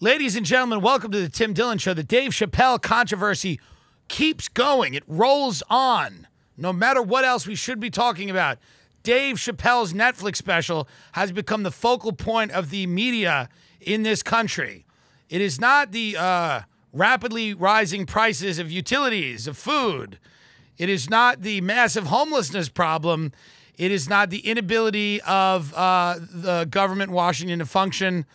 Ladies and gentlemen, welcome to the Tim Dillon Show. The Dave Chappelle controversy keeps going, it rolls on. No matter what else we should be talking about, Dave Chappelle's Netflix special has become the focal point of the media in this country. It is not the uh, rapidly rising prices of utilities, of food. It is not the massive homelessness problem. It is not the inability of uh, the government in Washington to function.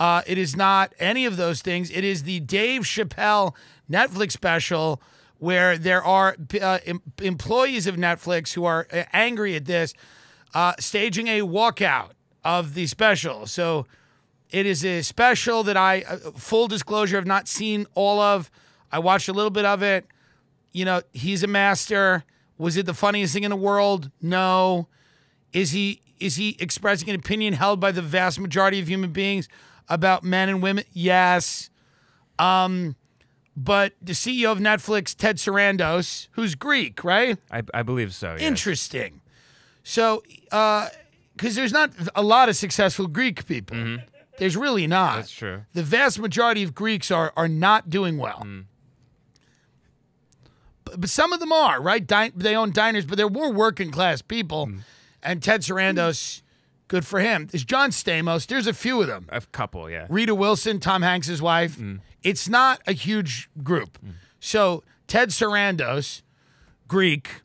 Uh, it is not any of those things. It is the Dave Chappelle Netflix special where there are uh, em- employees of Netflix who are uh, angry at this, uh, staging a walkout of the special. So it is a special that I, uh, full disclosure, have not seen all of. I watched a little bit of it. You know, he's a master. Was it the funniest thing in the world? No. Is he is he expressing an opinion held by the vast majority of human beings about men and women? Yes. Um, but the CEO of Netflix, Ted Sarandos, who's Greek, right? I, I believe so. Yes. Interesting. So, uh, because there's not a lot of successful Greek people. Mm-hmm. There's really not. That's true. The vast majority of Greeks are are not doing well. Mm. But, but some of them are, right? Din- they own diners, but they're more working class people. Mm. And Ted Sarandos, good for him. There's John Stamos. There's a few of them. A couple, yeah. Rita Wilson, Tom Hanks' wife. It's not a huge group. So Ted Sarandos, Greek,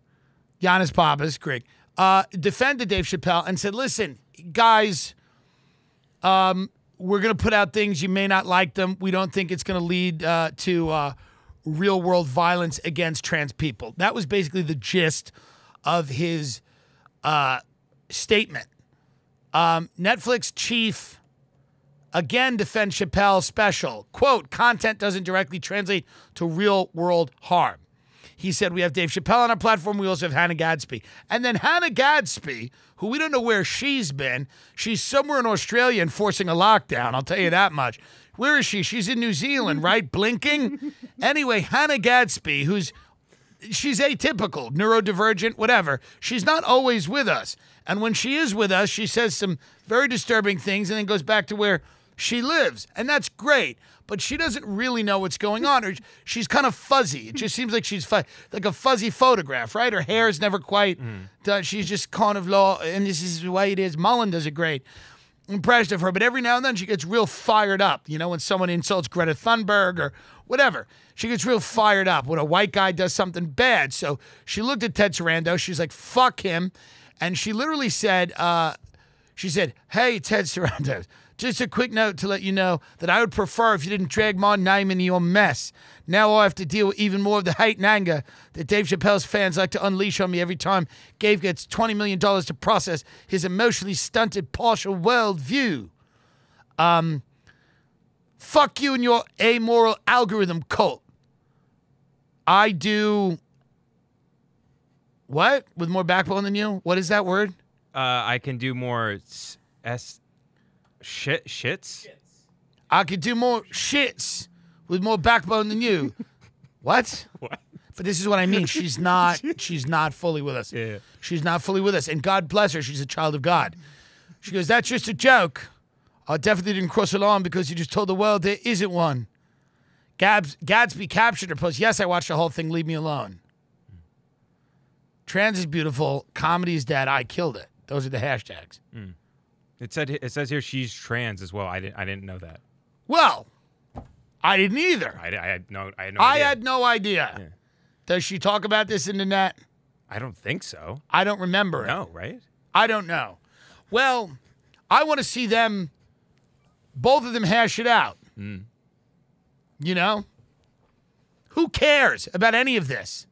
Giannis Papas, Greek, uh, defended Dave Chappelle and said, listen, guys, um, we're going to put out things. You may not like them. We don't think it's going to lead uh, to uh, real world violence against trans people. That was basically the gist of his uh, statement. Um, Netflix chief again defends Chappelle's special. Quote, content doesn't directly translate to real world harm. He said, We have Dave Chappelle on our platform. We also have Hannah Gadsby. And then Hannah Gadsby, who we don't know where she's been, she's somewhere in Australia enforcing a lockdown. I'll tell you that much. Where is she? She's in New Zealand, right? Blinking? Anyway, Hannah Gadsby, who's she's atypical, neurodivergent, whatever. She's not always with us. And when she is with us, she says some very disturbing things and then goes back to where she lives. And that's great. But she doesn't really know what's going on. Or she's kind of fuzzy. It just seems like she's fu- like a fuzzy photograph, right? Her hair is never quite mm. done. She's just kind of low. And this is the way it is. Mullen does a great impression of her, but every now and then she gets real fired up. You know, when someone insults Greta Thunberg or whatever, she gets real fired up when a white guy does something bad. So she looked at Ted Sarando. She's like, "Fuck him," and she literally said, uh, "She said, hey Ted Sarando." Just a quick note to let you know that I would prefer if you didn't drag my name into your mess. Now I have to deal with even more of the hate and anger that Dave Chappelle's fans like to unleash on me every time Dave gets $20 million to process his emotionally stunted partial worldview. Um, fuck you and your amoral algorithm cult. I do what with more backbone than you? What is that word? Uh, I can do more s, shit shits. I could do more shits with more backbone than you. what? What? But this is what I mean. She's not. She's not fully with us. Yeah. She's not fully with us, and God bless her. She's a child of God. She goes, "That's just a joke. I definitely didn't cross the line because you just told the world there isn't one." Gabs, Gadsby captured her post. Yes, I watched the whole thing. Leave me alone. Trans is beautiful. Comedy is dead. I killed it. Those are the hashtags. Hmm. It said it says here she's trans as well. I didn't I didn't know that. Well, I didn't either. I, I had no I had no I idea. had no idea. Does she talk about this in the net? I don't think so. I don't remember it. No, right? I don't know. Well, I want to see them, both of them hash it out. Hmm. You know? Who cares about any of this?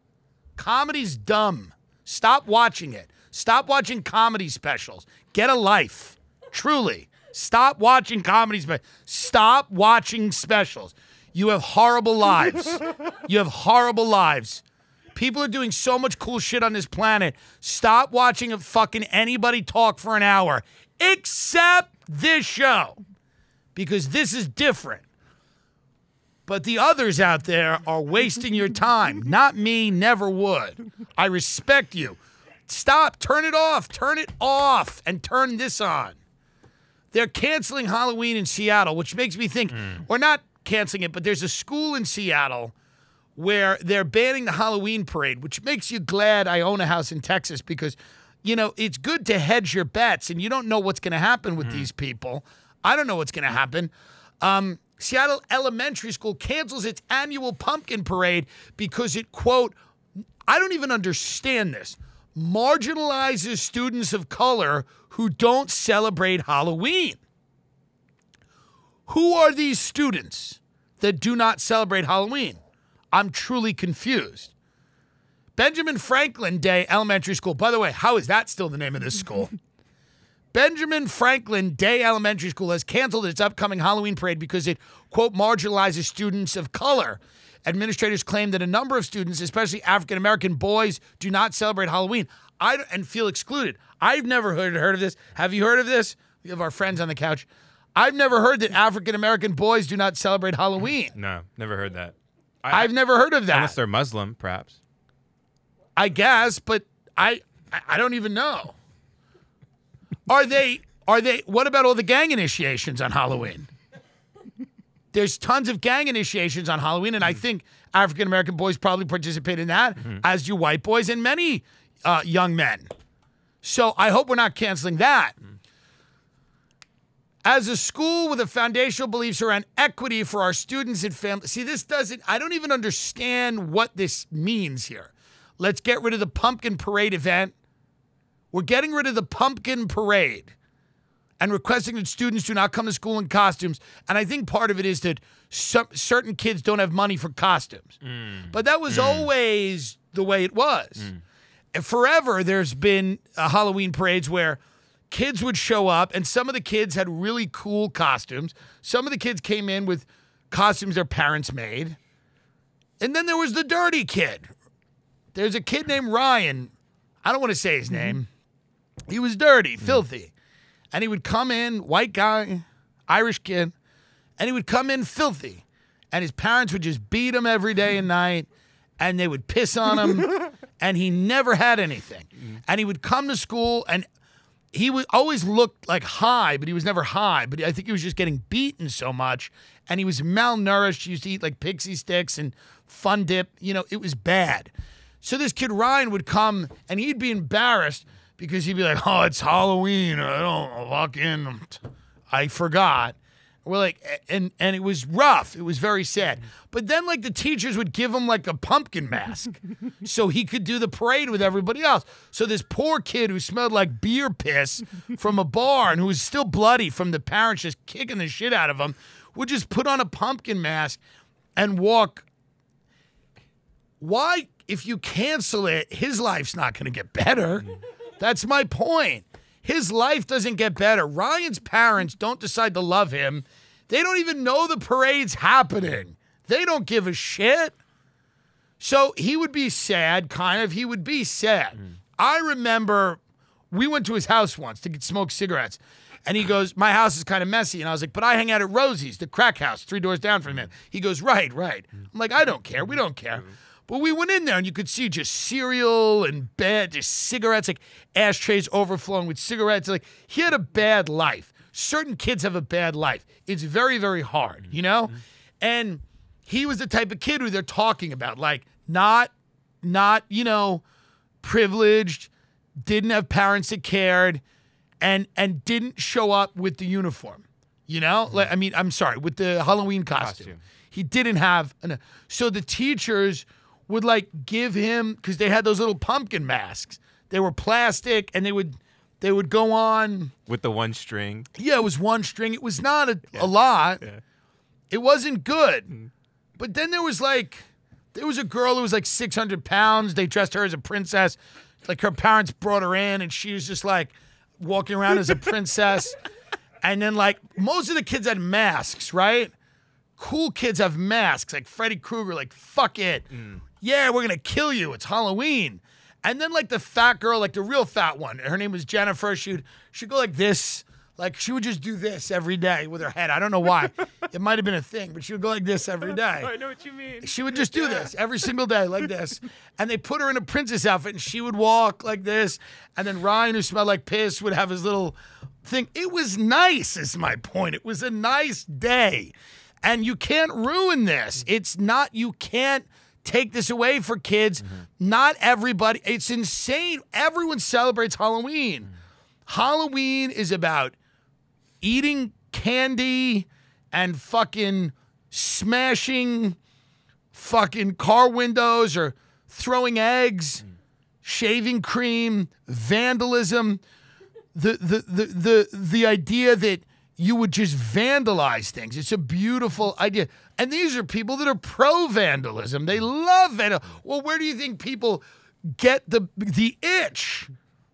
Comedy's dumb. Stop watching it. Stop watching comedy specials. Get a life. Truly. Stop watching comedy specials. Stop watching specials. You have horrible lives. you have horrible lives. People are doing so much cool shit on this planet. Stop watching a fucking anybody talk for an hour, except this show, because this is different. But the others out there are wasting your time. Not me, never would. I respect you. Stop, turn it off, turn it off, and turn this on. they're canceling Halloween in Seattle, which makes me think, or not canceling it, but there's a school in Seattle where they're banning the Halloween parade, which makes you glad I own a house in Texas because, you know, it's good to hedge your bets and you don't know what's going to happen with these people. I don't know what's going to happen. Um, Seattle Elementary School cancels its annual pumpkin parade because it, quote, I don't even understand this, marginalizes students of color who don't celebrate Halloween. Who are these students that do not celebrate Halloween? I'm truly confused. Benjamin Franklin Day Elementary School. By the way, how is that still the name of this school? Benjamin Franklin Day Elementary School has canceled its upcoming Halloween parade because it, quote, marginalizes students of color. Administrators claim that a number of students, especially African American boys, do not celebrate Halloween I, and feel excluded. I've never heard, heard of this. Have you heard of this? We have our friends on the couch. I've never heard that African American boys do not celebrate Halloween. No, never heard that. I, I've never heard of that. unless they're Muslim, perhaps. I guess, but I I don't even know. Are they are they what about all the gang initiations on Halloween? There's tons of gang initiations on Halloween, and I think African American boys probably participate in that, as do white boys and many uh, young men. So I hope we're not canceling that. As a school with a foundational beliefs around equity for our students and families, see, this doesn't, I don't even understand what this means here. Let's get rid of the pumpkin parade event. We're getting rid of the pumpkin parade and requesting that students do not come to school in costumes. And I think part of it is that some, certain kids don't have money for costumes. Mm. But that was mm. always the way it was. Mm. And forever, there's been uh, Halloween parades where kids would show up, and some of the kids had really cool costumes. Some of the kids came in with costumes their parents made. And then there was the dirty kid. There's a kid named Ryan. I don't want to say his mm-hmm. name. He was dirty, mm-hmm. filthy. And he would come in, white guy, Irish kid, and he would come in filthy. And his parents would just beat him every day and night, and they would piss on him, and he never had anything. Mm. And he would come to school, and he would always looked like high, but he was never high. But I think he was just getting beaten so much, and he was malnourished. He used to eat like pixie sticks and fun dip. You know, it was bad. So this kid Ryan would come, and he'd be embarrassed because he'd be like, "Oh, it's Halloween. I don't fucking, I forgot." We're like, and and it was rough. It was very sad. But then like the teachers would give him like a pumpkin mask, so he could do the parade with everybody else. So this poor kid who smelled like beer piss from a bar and who was still bloody from the parents just kicking the shit out of him, would just put on a pumpkin mask and walk. Why, if you cancel it, his life's not going to get better. That's my point. His life doesn't get better. Ryan's parents don't decide to love him. They don't even know the parade's happening. They don't give a shit. So he would be sad, kind of. He would be sad. Hmm. I remember we went to his house once to get smoke cigarettes. And he goes, My house is kind of messy. And I was like, But I hang out at Rosie's, the crack house, three doors down from him. He goes, Right, right. Hmm. I'm like, I don't care. We don't care. Hmm. But we went in there and you could see just cereal and bad, just cigarettes, like ashtrays overflowing with cigarettes. Like he had a bad life. Certain kids have a bad life. It's very, very hard, you know? Mm-hmm. And he was the type of kid who they're talking about, like not, not, you know, privileged, didn't have parents that cared, and and didn't show up with the uniform. You know, mm-hmm. like I mean, I'm sorry, with the Halloween costume. Costume. He didn't have an. So the teachers would like give him because they had those little pumpkin masks. They were plastic, and they would they would go on. With the one string. Yeah, it was one string. It was not a, a lot. Yeah. It wasn't good. Mm. But then there was like, there was a girl who was like 600 pounds. They dressed her as a princess. Like her parents brought her in, and she was just like walking around as a princess. And then like most of the kids had masks, right? Cool kids have masks, like Freddy Krueger, like fuck it. Mm. Yeah, we're gonna kill you. It's Halloween. And then like the fat girl, like the real fat one, her name was Jennifer. She'd she'd go like this. Like she would just do this every day with her head. I don't know why. it might have been a thing, but she would go like this every day. I know what you mean. She would just do this every single day, like this. And they put her in a princess outfit, and she would walk like this. And then Ryan, who smelled like piss, would have his little thing. It was nice, is my point. It was a nice day. And you can't ruin this. It's not, you can't take this away for kids. Mm-hmm. Not everybody, it's insane. Everyone celebrates Halloween. Mm. Halloween is about eating candy and fucking smashing fucking car windows or throwing eggs, mm. shaving cream, vandalism. The, the the the the idea that you would just vandalize things. It's a beautiful idea. And these are people that are pro vandalism. They love vandalism. Well, where do you think people get the the itch?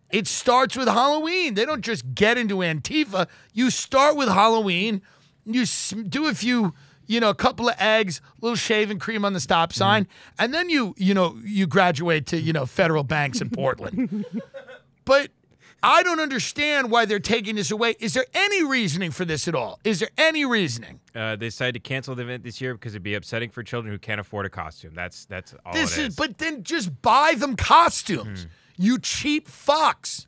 It starts with Halloween. They don't just get into Antifa. You start with Halloween. You do a few, you know, a couple of eggs, a little shaving cream on the stop mm-hmm. sign, and then you, you know, you graduate to, you know, federal banks in Portland. but I don't understand why they're taking this away. Is there any reasoning for this at all? Is there any reasoning? Uh, they decided to cancel the event this year because it'd be upsetting for children who can't afford a costume. That's that's all This it is, is. but then just buy them costumes. You cheap fucks.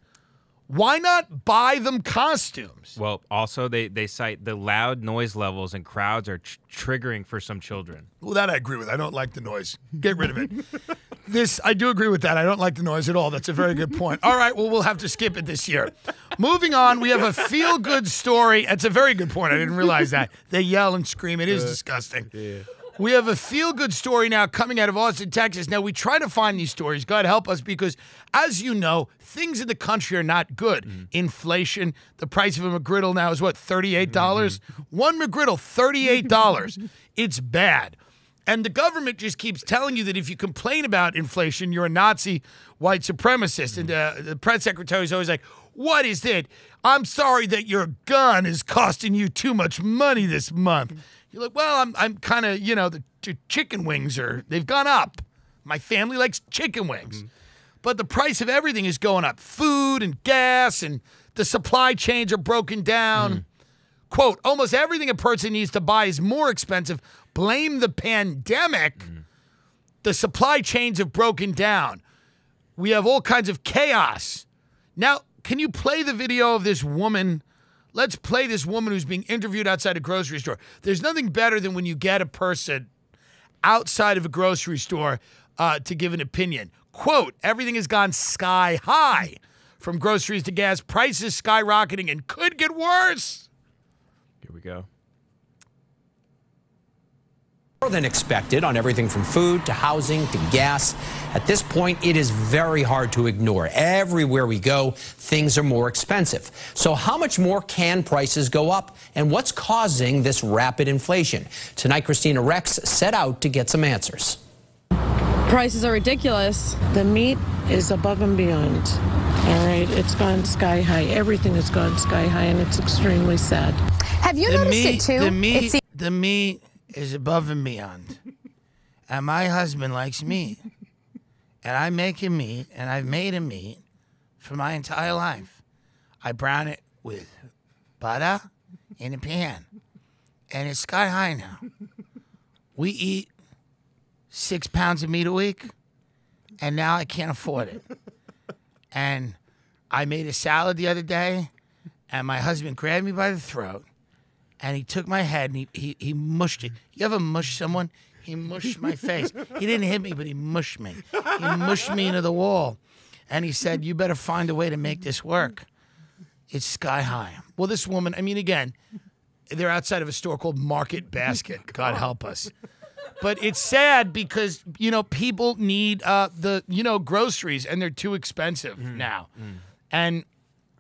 Why not buy them costumes? well, also they they cite the loud noise levels and crowds are tr- triggering for some children. Well, that I agree with. I don't like the noise. Get rid of it. this, I do agree with that. I don't like the noise at all. That's a very good point. All right, well, we'll have to skip it this year. Moving on, we have a feel good story. It's a very good point. I didn't realize that. They yell and scream. It is uh, disgusting. We have a feel good story now coming out of Austin, Texas. Now, we try to find these stories. God help us because, as you know, things in the country are not good. Mm-hmm. Inflation, the price of a McGriddle now is what, $38? dollars mm-hmm. One McGriddle, $38. it's bad. And the government just keeps telling you that if you complain about inflation, you're a Nazi white supremacist. And mm-hmm. uh, the press secretary is always like, What is it? I'm sorry that your gun is costing you too much money this month. You're like, Well, I'm, I'm kind of, you know, the, the chicken wings are, they've gone up. My family likes chicken wings. Mm-hmm. But the price of everything is going up food and gas, and the supply chains are broken down. Mm. Quote, almost everything a person needs to buy is more expensive. Blame the pandemic. Mm-hmm. The supply chains have broken down. We have all kinds of chaos. Now, can you play the video of this woman? Let's play this woman who's being interviewed outside a grocery store. There's nothing better than when you get a person outside of a grocery store uh, to give an opinion. Quote, everything has gone sky high from groceries to gas, prices skyrocketing and could get worse. Here we go. More than expected on everything from food to housing to gas. At this point, it is very hard to ignore. Everywhere we go, things are more expensive. So, how much more can prices go up? And what's causing this rapid inflation? Tonight, Christina Rex set out to get some answers. Prices are ridiculous. The meat is above and beyond. All right, it's gone sky high. Everything has gone sky high, and it's extremely sad. Have you The noticed meat, it too? the meat, It's the meat is above and beyond. and my husband likes meat. And I make him meat, and I've made him meat for my entire life. I brown it with butter in a pan. And it's sky high now. We eat six pounds of meat a week, and now I can't afford it. And I made a salad the other day, and my husband grabbed me by the throat and he took my head and he, he, he mushed it. You ever mush someone? He mushed my face. He didn't hit me, but he mushed me. He mushed me into the wall. And he said, You better find a way to make this work. It's sky high. Well, this woman, I mean, again, they're outside of a store called Market Basket. God help us. But it's sad because, you know, people need uh, the, you know, groceries and they're too expensive now. And,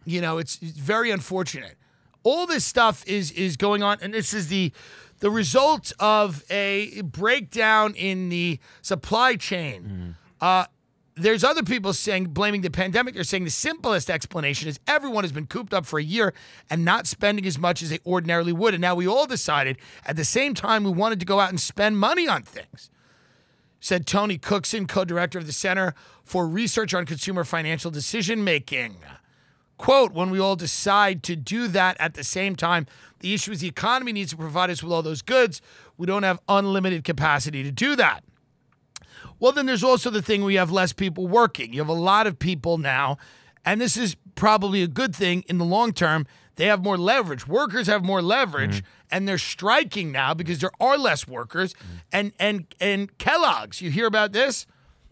you know, it's, it's very unfortunate all this stuff is is going on and this is the the result of a breakdown in the supply chain. Uh there's other people saying blaming the pandemic they're saying the simplest explanation is everyone has been cooped up for a year and not spending as much as they ordinarily would and now we all decided at the same time we wanted to go out and spend money on things. Said Tony Cookson, co-director of the Center for Research on Consumer Financial Decision Making. Quote, when we all decide to do that at the same time, the issue is the economy needs to provide us with all those goods. We don't have unlimited capacity to do that. Well, then there's also the thing we have less people working. You have a lot of people now, and this is probably a good thing in the long term. they have more leverage. Workers have more leverage, Mm-hmm. and they're striking now because there are less workers. Mm-hmm. And and and Kellogg's, you hear about this?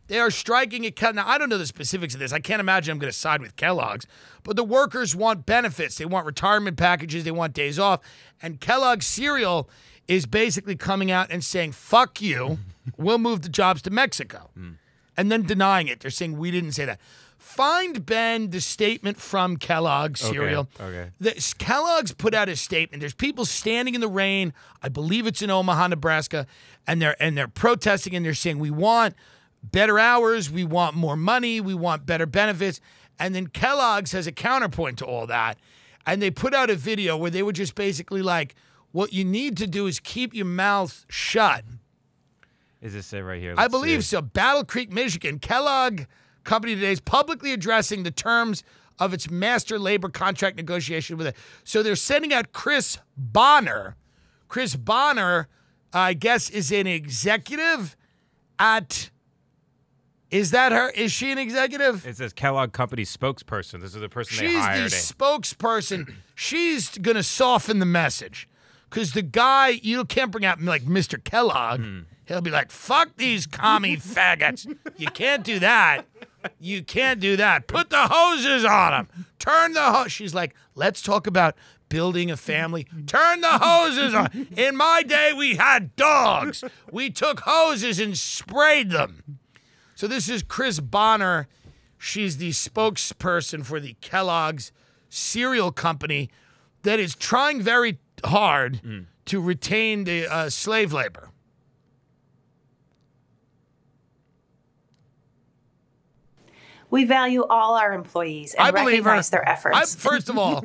They are striking at Kellogg. Now, I don't know the specifics of this. I can't imagine I'm going to side with Kellogg's, but the workers want benefits. They want retirement packages. They want days off. And Kellogg's cereal is basically coming out and saying, fuck you, we'll move the jobs to Mexico. Hmm. And then denying it. They're saying, we didn't say that. Find, Ben, the statement from Kellogg's cereal. okay. The, Kellogg's put out a statement. There's people standing in the rain. I believe it's in Omaha, Nebraska, and they're and they're protesting and they're saying we want better hours, we want more money, we want better benefits. And then Kellogg's has a counterpoint to all that, and they put out a video where they were just basically like, "What you need to do is keep your mouth shut." Is this it right here? I Let's believe see. so. Battle Creek, Michigan. Kellogg Company today is publicly addressing the terms of its master labor contract negotiation with it. So they're sending out Chris Bonner. Chris Bonner, I guess, is an executive at. Is that her? Is she an executive? It says Kellogg Company spokesperson. This is the person they hired. She's the spokesperson. She's gonna soften the message, because the guy you can't bring out like Mr. Kellogg. Hmm. He'll be like, "Fuck these commie faggots." You can't do that. You can't do that. Put the hoses on them. Turn the hose. She's like, "Let's talk about." Building a family. Turn the hoses on. In my day, we had dogs. We took hoses and sprayed them. So this is Chris Bonner. She's the spokesperson for the Kellogg's cereal company that is trying very hard to retain the uh, slave labor. We value all our employees and I believe her. recognize their efforts. I- first of all,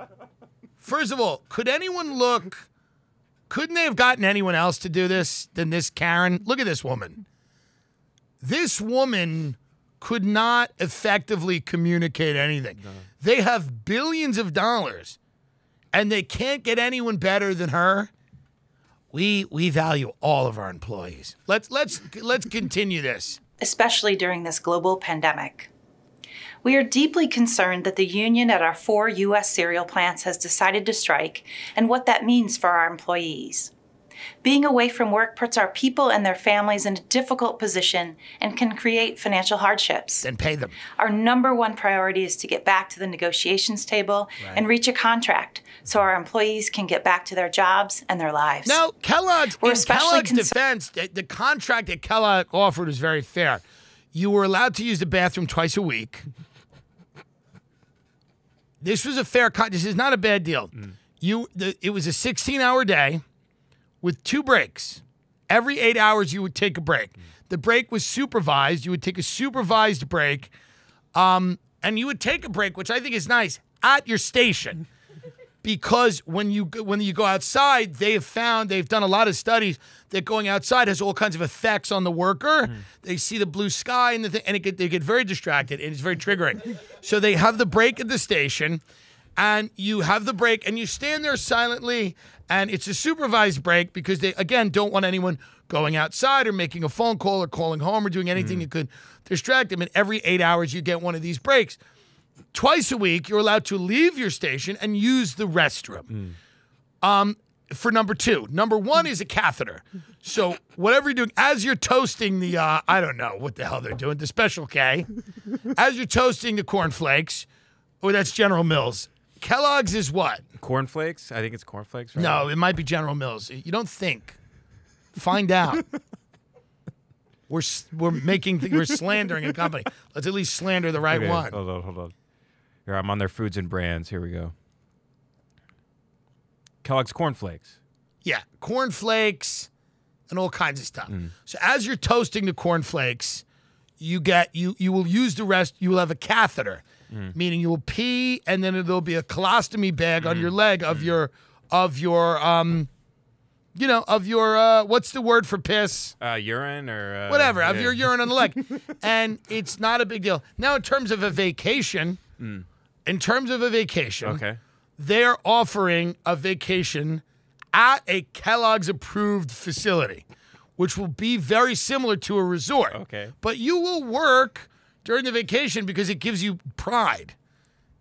first of all, could anyone look? Couldn't they have gotten anyone else to do this than this Karen? Look at this woman. This woman could not effectively communicate anything. They have billions of dollars, and they can't get anyone better than her. We we value all of our employees. Let's let's let's continue this. especially during this global pandemic. We are deeply concerned that the union at our four U.S. cereal plants has decided to strike and what that means for our employees. Being away from work puts our people and their families in a difficult position and can create financial hardships. Then pay them. Our number one priority is to get back to the negotiations table and reach a contract so our employees can get back to their jobs and their lives. Now, Kellogg's, We're in especially Kellogg's concern- defense, the, the contract that Kellogg offered was very fair. You were allowed to use the bathroom twice a week. This was a fair con. This is not a bad deal. Mm. You, the, it was a 16-hour day with two breaks. Every eight hours, you would take a break. The break was supervised. You would take a supervised break, um, and you would take a break, which I think is nice, at your station because when you when you go outside, they have found they've done a lot of studies that going outside has all kinds of effects on the worker. They see the blue sky and the thing, and it get, they get very distracted, and it's very triggering. so they have the break at the station, and you have the break, and you stand there silently, and it's a supervised break because they again don't want anyone going outside or making a phone call or calling home or doing anything that could distract them. And every eight hours, you get one of these breaks twice a week, you're allowed to leave your station and use the restroom. Um, for number two, number one is a catheter. So whatever you're doing, as you're toasting the, uh, I don't know what the hell they're doing, the Special K, as you're toasting the cornflakes, or that's General Mills. Kellogg's is what? Cornflakes? I think it's cornflakes, right? No, it might be General Mills. You don't think. Find out. we're we're making we're slandering a company. Let's at least slander the right Okay, one. Hold on, hold on. Here, I'm on their foods and brands. Here we go. Kellogg's cornflakes. Yeah, cornflakes and all kinds of stuff. Mm. So as you're toasting the cornflakes, you get you you will use the rest. You will have a catheter, Mm. meaning you will pee, and then there'll be a colostomy bag on Mm. your leg of your of your um, you know, of your uh, what's the word for piss? Uh, urine or uh, Whatever, of your urine on the leg, and it's not a big deal. Now, in terms of a vacation, in terms of a vacation, Mm. Okay. they're offering a vacation at a Kellogg's approved facility, which will be very similar to a resort. Okay. But you will work during the vacation because it gives you pride.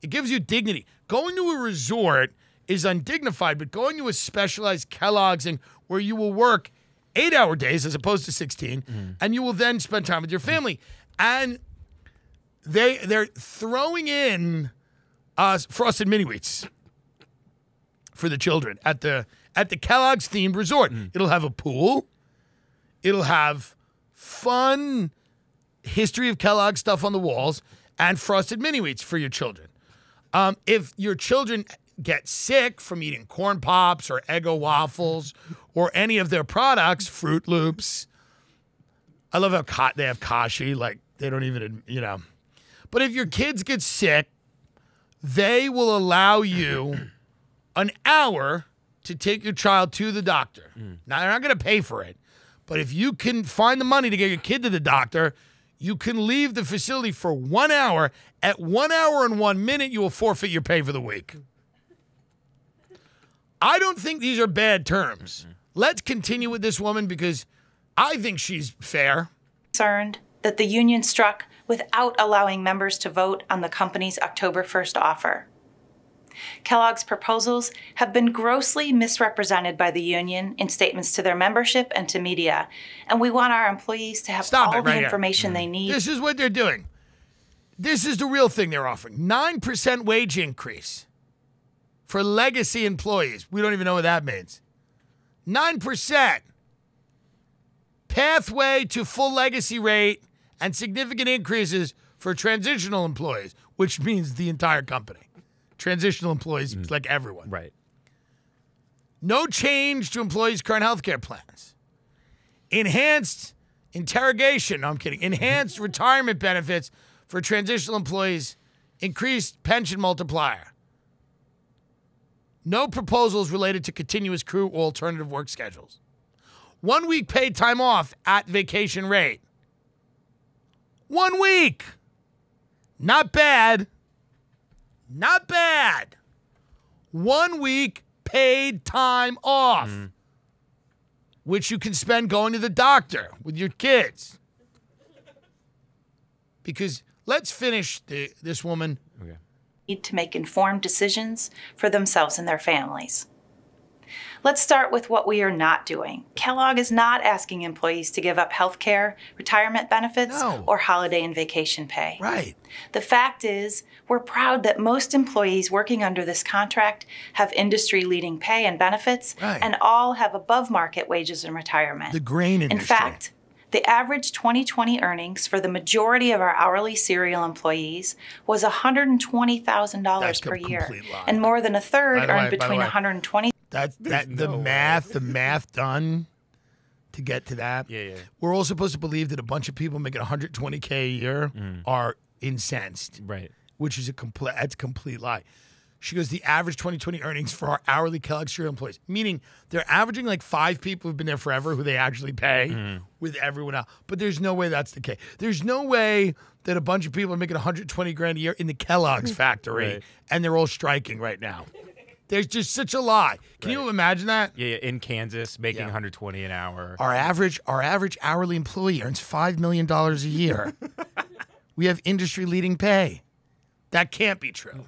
It gives you dignity. Going to a resort is undignified, but going to a specialized Kellogg's and where you will work eight hour days as opposed to 16, and you will then spend time with your family. And they they're throwing in uh, frosted mini wheats for the children at the at the Kellogg's themed resort. It'll have a pool. It'll have fun history of Kellogg stuff on the walls and frosted mini wheats for your children. Um, if your children get sick from eating corn pops or Eggo waffles or any of their products, Froot Loops, I love how they have kashi, like they don't even, you know. But if your kids get sick, they will allow you an hour to take your child to the doctor. Now, they're not going to pay for it, but if you can find the money to get your kid to the doctor, you can leave the facility for one hour. At one hour and one minute, you will forfeit your pay for the week. I don't think these are bad terms. Mm-hmm. Let's continue with this woman because I think she's fair. concerned that the union struck without allowing members to vote on the company's October 1st offer. Kellogg's proposals have been grossly misrepresented by the union in statements to their membership and to media, and we want our employees to have Stop all the right here. information they mm. need. This is what they're doing. This is the real thing they're offering 9% wage increase for legacy employees. We don't even know what that means. 9%. Pathway to full legacy rate and significant increases for transitional employees, which means the entire company. Transitional employees, mm. like everyone. Right. No change to employees' current health care plans. Enhanced interrogation. No, I'm kidding. Enhanced retirement benefits for transitional employees. Increased pension multiplier. No proposals related to continuous crew or alternative work schedules. One week paid time off at vacation rate. One week. Not bad. Not bad. One week paid time off, mm. which you can spend going to the doctor with your kids. Because let's finish the, this woman. Okay. need to make informed decisions for themselves and their families. Let's start with what we are not doing. Kellogg is not asking employees to give up health care, retirement benefits, No. or holiday and vacation pay. Right. The fact is, we're proud that most employees working under this contract have industry leading pay and benefits, Right. and all have above market wages and retirement. The grain industry. In fact, the average 2020 earnings for the majority of our hourly cereal employees was $120,000 That's per a year, lie. and more than a third By earned way- between way. 120 That that the no way. math, the math done to get to that. Yeah, yeah. We're all supposed to believe that a bunch of people making 120k a year Mm. are incensed, Right. Which is a complete that's a complete lie. She goes, the average 2020 earnings for our hourly Kellogg cereal employees, meaning they're averaging like five people who've been there forever who they actually pay Mm. with everyone else. But there's no way that's the case. There's no way that a bunch of people are making 120 grand a year in the Kellogg's factory Right. and they're all striking right now. There's just such a lie. Can you imagine that? Yeah, yeah. In Kansas, making Yeah. 120 an hour. Our average our average hourly employee earns five million dollars a year. we have industry leading pay. That can't be true.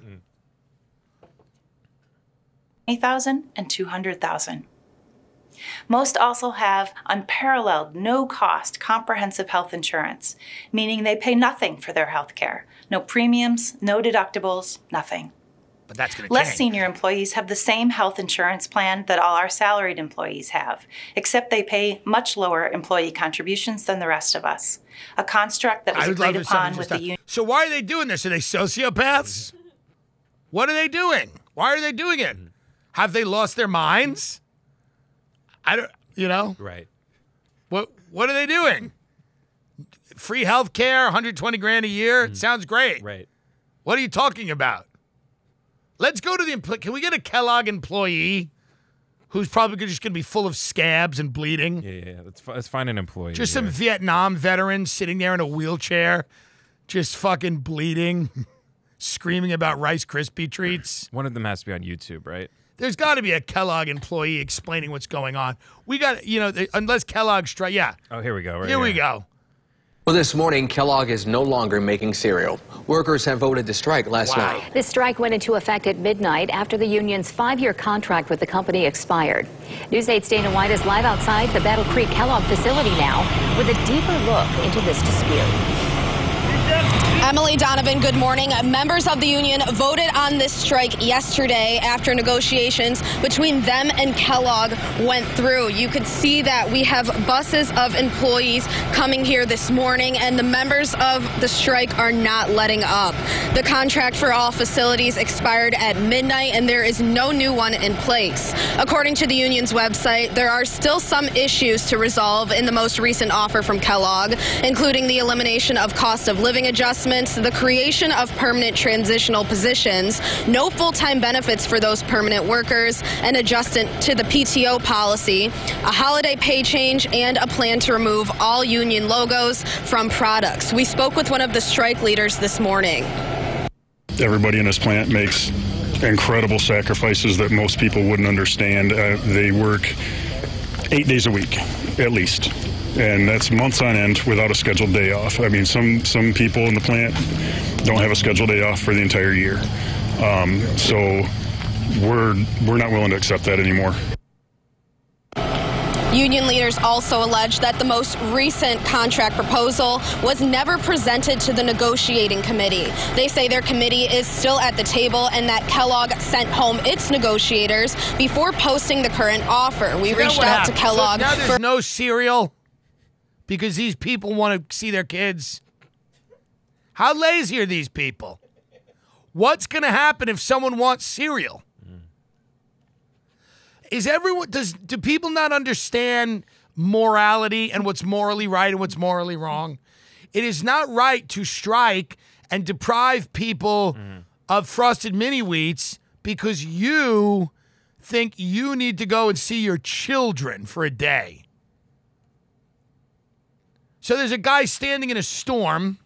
20,000 and 200,000. Most also have unparalleled, no cost, comprehensive health insurance, meaning they pay nothing for their health care. No premiums, no deductibles, nothing. But that's gonna Less change. senior employees have the same health insurance plan that all our salaried employees have, except they pay much lower employee contributions than the rest of us. A construct that was I would love agreed upon with the union. So why are they doing this? Are they sociopaths? What are they doing? Why are they doing it? Have they lost their minds? I don't. You know Right. what? What are they doing? Free health care, 120 grand a year. Mm-hmm. Sounds great. Right. What are you talking about? Let's go to the. Can we get a Kellogg employee who's probably just going to be full of scabs and bleeding? Yeah, yeah. yeah. Let's, let's find an employee. Just some here. Vietnam veteran sitting there in a wheelchair, just fucking bleeding, screaming about Rice Krispie treats. One of them has to be on YouTube, right? There's got to be a Kellogg employee explaining what's going on. We got, you know, they- unless Kellogg strike. Yeah, Oh, here we go. Right here we go. Well, this morning, Kellogg is no longer making cereal. Workers have voted to strike last Wow. night. This strike went into effect at midnight after the union's five-year contract with the company expired. News 8's Dana White is live outside the Battle Creek Kellogg facility now with a deeper look into this dispute. Emily Donovan, good morning. Members of the union voted on this strike yesterday after negotiations between them and Kellogg went through. You could see that we have buses of employees coming here this morning, and the members of the strike are not letting up. The contract for all facilities expired at midnight, and there is no new one in place. According to the union's website, there are still some issues to resolve in the most recent offer from Kellogg, including the elimination of cost of living adjustments, the creation of permanent transitional positions, no full time benefits for those permanent workers, an adjustment to the PTO policy, a holiday pay change, and a plan to remove all union logos from products. We spoke with one of the strike leaders this morning. everybody in this plant makes incredible sacrifices that most people wouldn't understand. Uh, they work eight days a week, at least, and that's months on end without a scheduled day off. I mean, some some people in the plant don't have a scheduled day off for the entire year. Um, so we're we're not willing to accept that anymore. Union leaders also allege that the most recent contract proposal was never presented to the negotiating committee. They say their committee is still at the table and that Kellogg sent home its negotiators before posting the current offer. We You reached what out to happened? So Kellogg now there's for no cereal because these people want to see their kids. How lazy are these people? What's going to happen if someone wants cereal? Mm. Is everyone does do people not understand morality and what's morally right and what's morally wrong? It is not right to strike and deprive people mm. of frosted mini wheats because you think you need to go and see your children for a day. So there's a guy standing in a storm,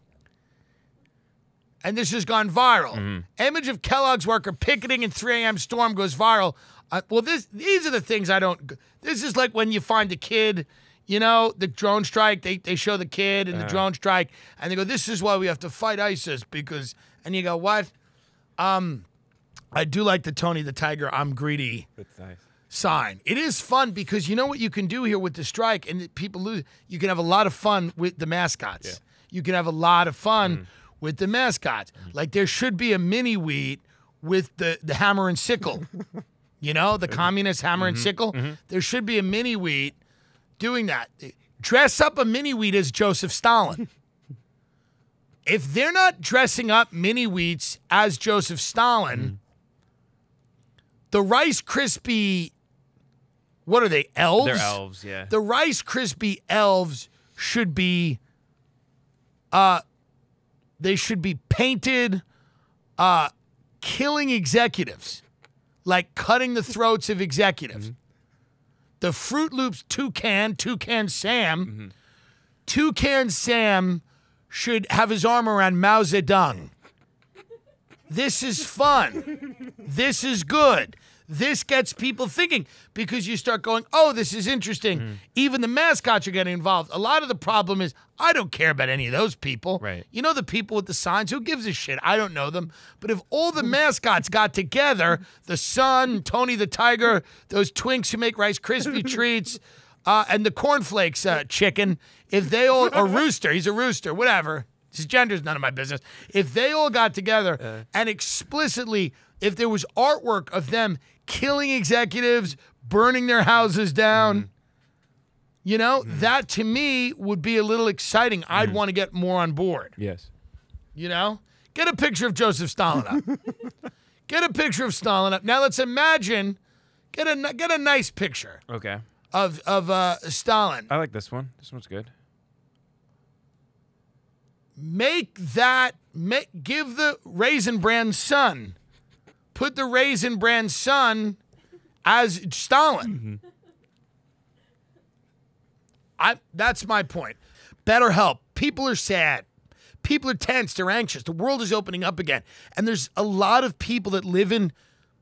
and this has gone viral. Image of Kellogg's worker picketing in 3 a.m. storm goes viral. Uh, well, this these are the things I don't. This is like when you find a kid, you know, the drone strike. They they show the kid and the drone strike, and they go, "This is why we have to fight ISIS because." And you go, "What?" Um, I do like the Tony the Tiger. I'm greedy That's nice. Sign. It is fun because you know what you can do here with the strike, and people lose. You can have a lot of fun with the mascots. You can have a lot of fun mm. with the mascots. Mm-hmm. Like there should be a mini wheat with the the hammer and sickle. you know, the mm-hmm. communist hammer and mm-hmm. sickle. There should be a mini wheat doing that. Dress up a mini wheat as Joseph Stalin. if they're not dressing up mini wheats as Joseph Stalin, mm. the Rice Krispie, what are they, elves? They're elves, yeah. The Rice Krispie elves should be, uh, they should be painted, uh, killing executives, like cutting the throats of executives. The Froot Loops Toucan, Toucan Sam, Toucan Sam should have his arm around Mao Zedong. This is fun. This is good. This gets people thinking because you start going, oh, this is interesting. Even the mascots are getting involved. A lot of the problem is I don't care about any of those people. Right. You know the people with the signs? Who gives a shit? I don't know them. But if all the mascots got together, the Sun, Tony the Tiger, those twinks who make Rice Krispie treats, uh, and the cornflakes uh, chicken, if they all, or rooster, he's a rooster, whatever. His gender's none of my business. If they all got together and explicitly, if there was artwork of them killing executives, burning their houses down, mm-hmm. you know, mm-hmm. that to me would be a little exciting. I'd mm. want to get more on board. Yes. You know, get a picture of Joseph Stalin up. get a picture of Stalin up. Now let's imagine, get a get a nice picture Okay. of of uh, Stalin. I like this one. This one's good. Make that make, give the Raisin Bran sun put the Raisin Bran sun as stalin. I that's my point. BetterHelp people are sad. People are tense they're anxious the world is opening up again. And there's a lot of people that live in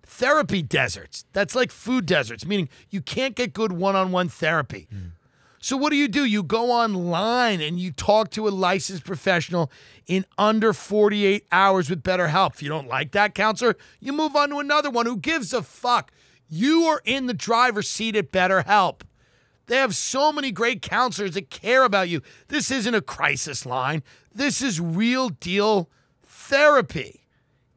therapy deserts. That's like food deserts meaning you can't get good one-on-one therapy hmm. So what do you do? You go online and you talk to a licensed professional in under 48 hours with BetterHelp. If you don't like that counselor, you move on to another one who gives a fuck. You are in the driver's seat at BetterHelp. They have so many great counselors that care about you. This isn't a crisis line. This is real deal therapy.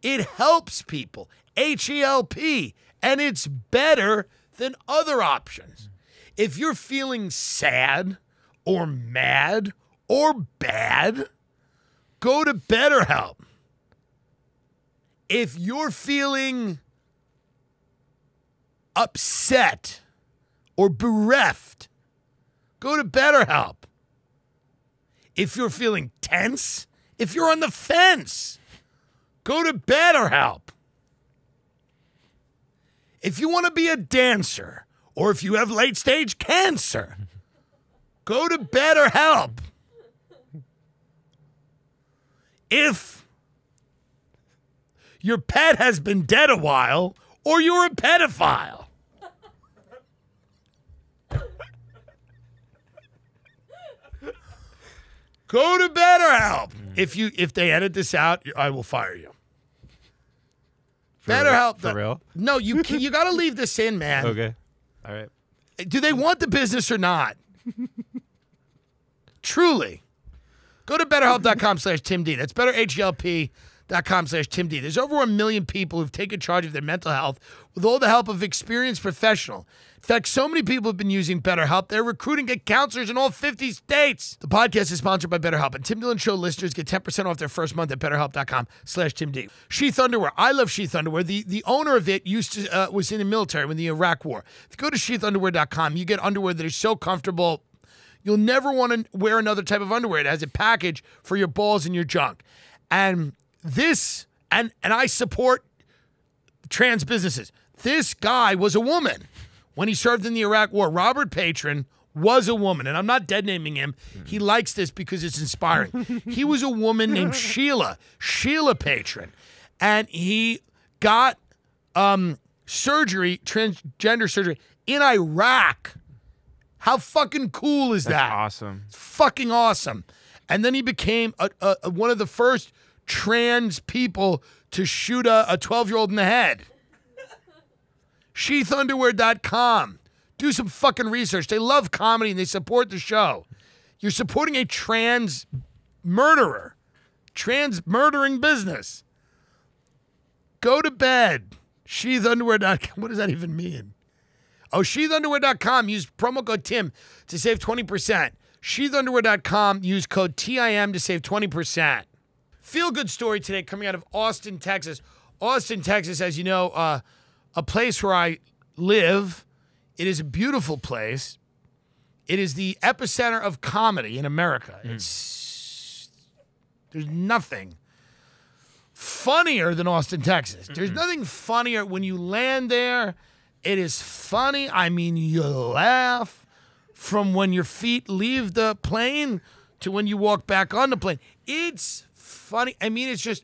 It helps people. H E L P. And it's better than other options. If you're feeling sad or mad or bad, go to BetterHelp. If you're feeling upset or bereft, go to BetterHelp. If you're feeling tense, if you're on the fence, go to BetterHelp. If you want to be a dancer or if you have late stage cancer, go to BetterHelp. If your pet has been dead a while or you're a pedophile, go to BetterHelp. If you if they edit this out, I will fire you. BetterHelp. For real? No, you can, you got to leave this in, man. Okay. All right. Do they want the business or not? Truly. Go to betterhelp.com slash Tim D. That's betterhelp.com slash Tim D. There's over a million people who've taken charge of their mental health with all the help of experienced professional. In fact, so many people have been using BetterHelp, they're recruiting at counselors in all 50 states. The podcast is sponsored by BetterHelp, and Tim Dillon Show listeners get 10% off their first month at betterhelp.com slash Tim D. Sheath Underwear. I love Sheath Underwear. The, the owner of it used to uh, was in the military when the Iraq War. If you go to sheathunderwear.com, you get underwear that is so comfortable You'll never want to wear another type of underwear. It has a package for your balls and your junk. And this, and and I support trans businesses. This guy was a woman when he served in the Iraq War. Robert Patron was a woman, and I'm not dead naming him. He likes this because it's inspiring. he was a woman named Sheila, Sheila Patron, and he got um, surgery, transgender surgery in Iraq. How fucking cool is That's that? awesome. It's fucking awesome. And then he became a, a, a- one of the first trans people to shoot a 12 year old in the head. Sheathunderwear.com. Do some fucking research. They love comedy and they support the show. You're supporting a trans murderer, trans murdering business. Go to bed. Sheathunderwear.com. What does that even mean? Oh, sheathunderwear.com. Use promo code TIM to save 20%. Sheathunderwear.com. Use code TIM to save 20%. Feel good story today coming out of Austin, Texas. Austin, Texas, as you know, uh, a place where I live. It is a beautiful place. It is the epicenter of comedy in America. It's there's nothing funnier than Austin, Texas. There's nothing funnier when you land there. It is funny. I mean, you laugh from when your feet leave the plane to when you walk back on the plane. It's funny. I mean, it's just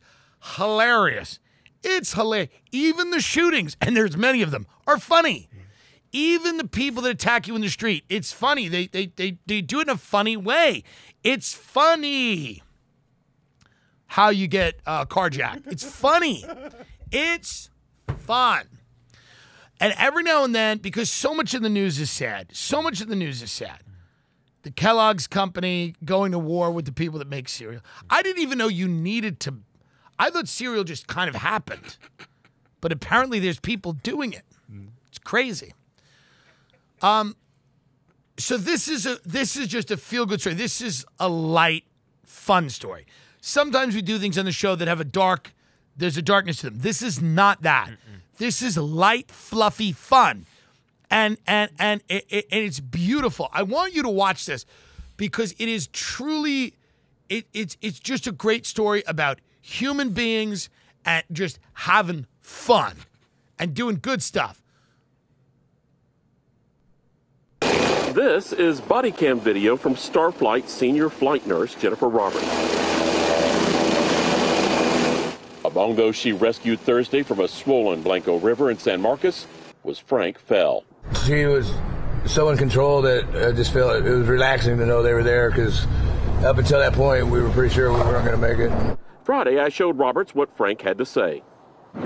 hilarious. It's hilarious. Even the shootings, and there's many of them, are funny. Even the people that attack you in the street, it's funny. They they they, they do it in a funny way. It's funny how you get uh, carjacked. It's funny. It's fun. And every now and then, because so much of the news is sad, so much of the news is sad. The Kellogg's company going to war with the people that make cereal. I didn't even know you needed to. I thought cereal just kind of happened, but apparently there's people doing it. It's crazy. Um, so this is a this is just a feel good story. This is a light, fun story. Sometimes we do things on the show that have a dark. There's a darkness to them. This is not that. This is light, fluffy fun, and and and it, it- and it's beautiful. I want you to watch this because it is truly, it, it's it's just a great story about human beings and just having fun and doing good stuff. This is body cam video from Starflight senior flight nurse Jennifer Roberts. Among those she rescued Thursday from a swollen Blanco River in San Marcos was Frank Fell. She was so in control that I just felt it was relaxing to know they were there because up until that point, we were pretty sure we weren't going to make it. Friday, I showed Roberts what Frank had to say.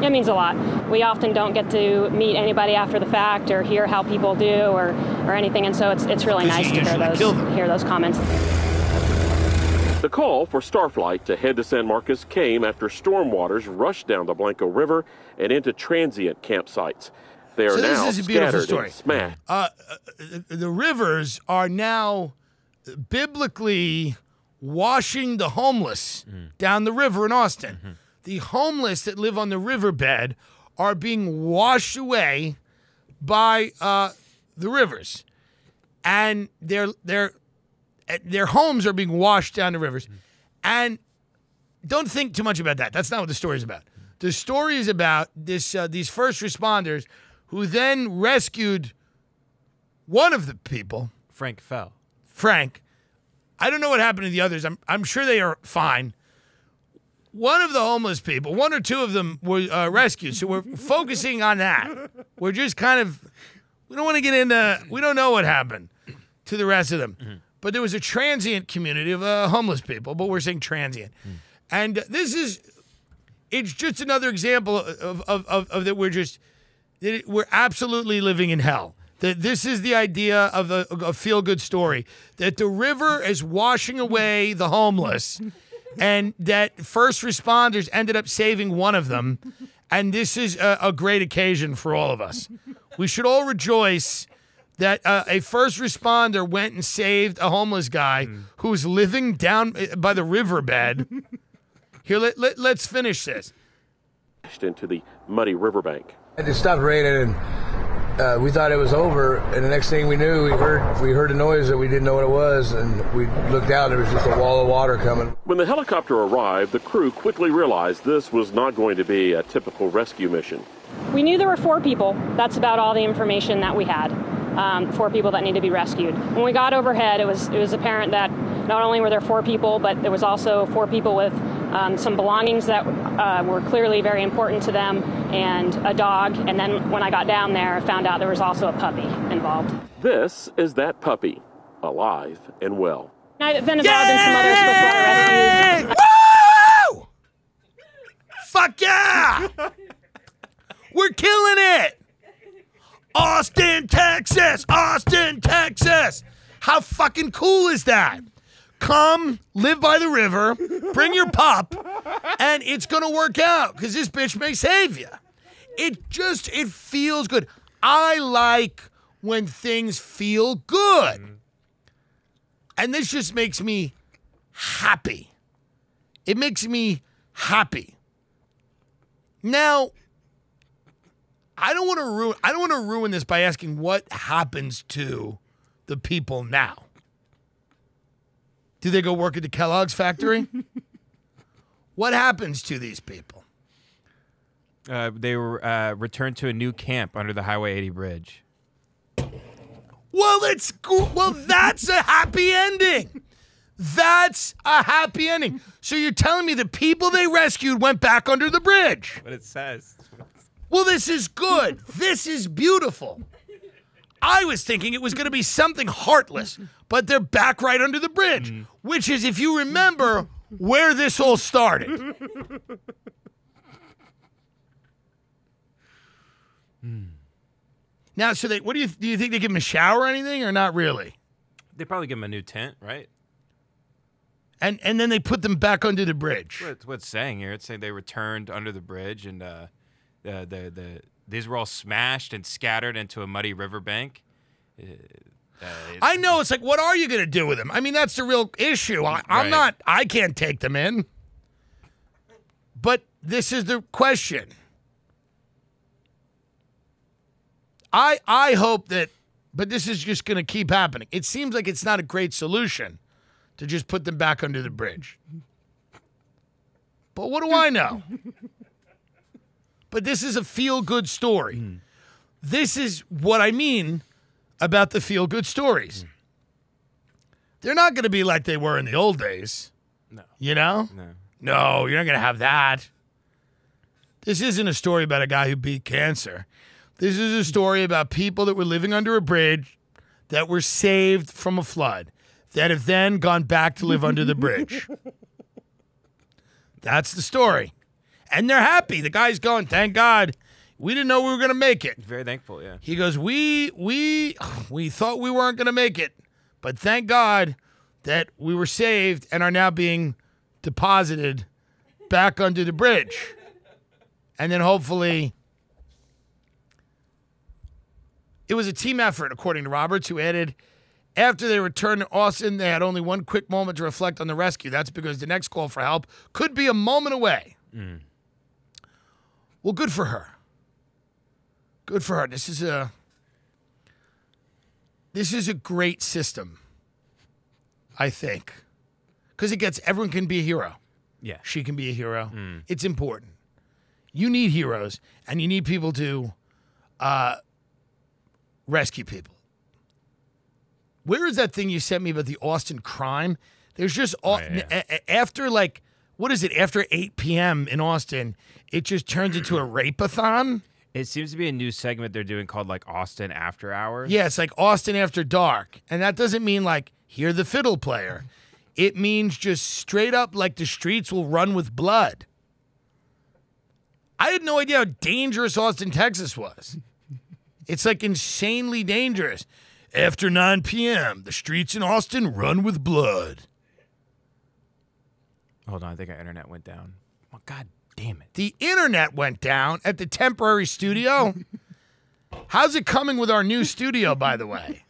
It means a lot. We often don't get to meet anybody after the fact or hear how people do or, or anything, and so it's, it's really nice to hear those, hear those comments. The call for Starflight to head to San Marcos came after storm waters rushed down the Blanco River and into transient campsites. They are So this is a beautiful story. smashed. Uh, uh, the rivers are now biblically washing the homeless down the river in Austin. The homeless that live on the riverbed are being washed away by uh, the rivers, and their their their homes are being washed down the rivers. And don't think too much about that. That's not what the story is about. The story is about this uh, these first responders who then rescued one of the people, Frank fell. Frank. I don't know what happened to the others. I'm I'm sure they are fine. One of the homeless people, one or two of them were uh, rescued. So we're focusing on that. We're just kind of we don't want to get into we don't know what happened to the rest of them. But there was a transient community of uh, homeless people, but we're saying transient. And this is it's just another example of of, of, of that we're just we're absolutely living in hell. That this is the idea of a, a feel good story. That the river is washing away the homeless, and that first responders ended up saving one of them. And this is a, a great occasion for all of us. We should all rejoice that uh, a first responder went and saved a homeless guy who was living down uh, by the riverbed. Here, let, let, let's finish this. into the muddy riverbank. It just stopped raining, and uh, we thought it was over. And the next thing we knew, we heard we heard a noise that we didn't know what it was, and we looked out. and There was just a wall of water coming. When the helicopter arrived, the crew quickly realized this was not going to be a typical rescue mission. We knew there were four people. That's about all the information that we had. Um, four people that need to be rescued. When we got overhead, it was it was apparent that not only were there four people, but there was also four people with um, some belongings that uh, were clearly very important to them, and a dog. And then when I got down there, I found out there was also a puppy involved. This is that puppy, alive and well. I've been involved in some other swiftwater rescues. Woo! Fuck yeah! We're killing it! Austin, Texas! Austin, Texas! How fucking cool is that? Come, live by the river, bring your pup, and it's gonna work out because this bitch may save you. It just, it feels good. I like when things feel good. And this just makes me happy. It makes me happy. Now, I don't want to ruin I don't want to ruin this by asking what happens to the people now. Do they go work at the Kellogg's factory? what happens to these people? Uh, they were uh, returned to a new camp under the Highway 80 bridge. Well, it's well that's a happy ending. That's a happy ending. So you're telling me the people they rescued went back under the bridge? What it says. Well, this is good. This is beautiful. I was thinking it was going to be something heartless, but they're back right under the bridge, which is, if you remember, where this all started. Now, so they, what do you do? You think they give them a shower or anything, or not really? They probably give him a new tent, right? And and then they put them back under the bridge. What, what's saying here? It's saying they returned under the bridge, and uh, the, the the these were all smashed and scattered into a muddy riverbank. Uh, uh, I know it's like, what are you going to do with them? I mean, that's the real issue. I, I'm Right. not. I can't take them in. But this is the question. I I hope that, but this is just going to keep happening. It seems like it's not a great solution to just put them back under the bridge. But what do I know? but this is a feel good story. Hmm. This is what I mean about the feel good stories. Hmm. They're not going to be like they were in the old days. No. You know? No. No, you're not going to have that. This isn't a story about a guy who beat cancer. This is a story about people that were living under a bridge that were saved from a flood that have then gone back to live under the bridge. That's the story. And they're happy. The guy's going, thank God. We didn't know we were going to make it. Very thankful, yeah. He goes, "We we we thought we weren't going to make it, but thank God that we were saved and are now being deposited back under the bridge." And then hopefully it was a team effort according to Roberts who added after they returned to Austin, they had only one quick moment to reflect on the rescue. That's because the next call for help could be a moment away. Mm. Well, good for her. Good for her. This is a this is a great system. I think. Cuz it gets everyone can be a hero. Yeah. She can be a hero. It's important. You need heroes and you need people to uh, rescue people. Where is that thing you sent me about the Austin crime? There's just all, a- a- after like what is it? After 8 p.m. in Austin, it just turns into a rape-a-thon. It seems to be a new segment they're doing called like Austin After Hours. Yeah, it's like Austin after dark. And that doesn't mean like hear the fiddle player. It means just straight up like the streets will run with blood. I had no idea how dangerous Austin, Texas was. It's like insanely dangerous. After 9 p.m., the streets in Austin run with blood. Hold on, I think our internet went down. Oh, God damn it. The internet went down at the temporary studio. How's it coming with our new studio, by the way?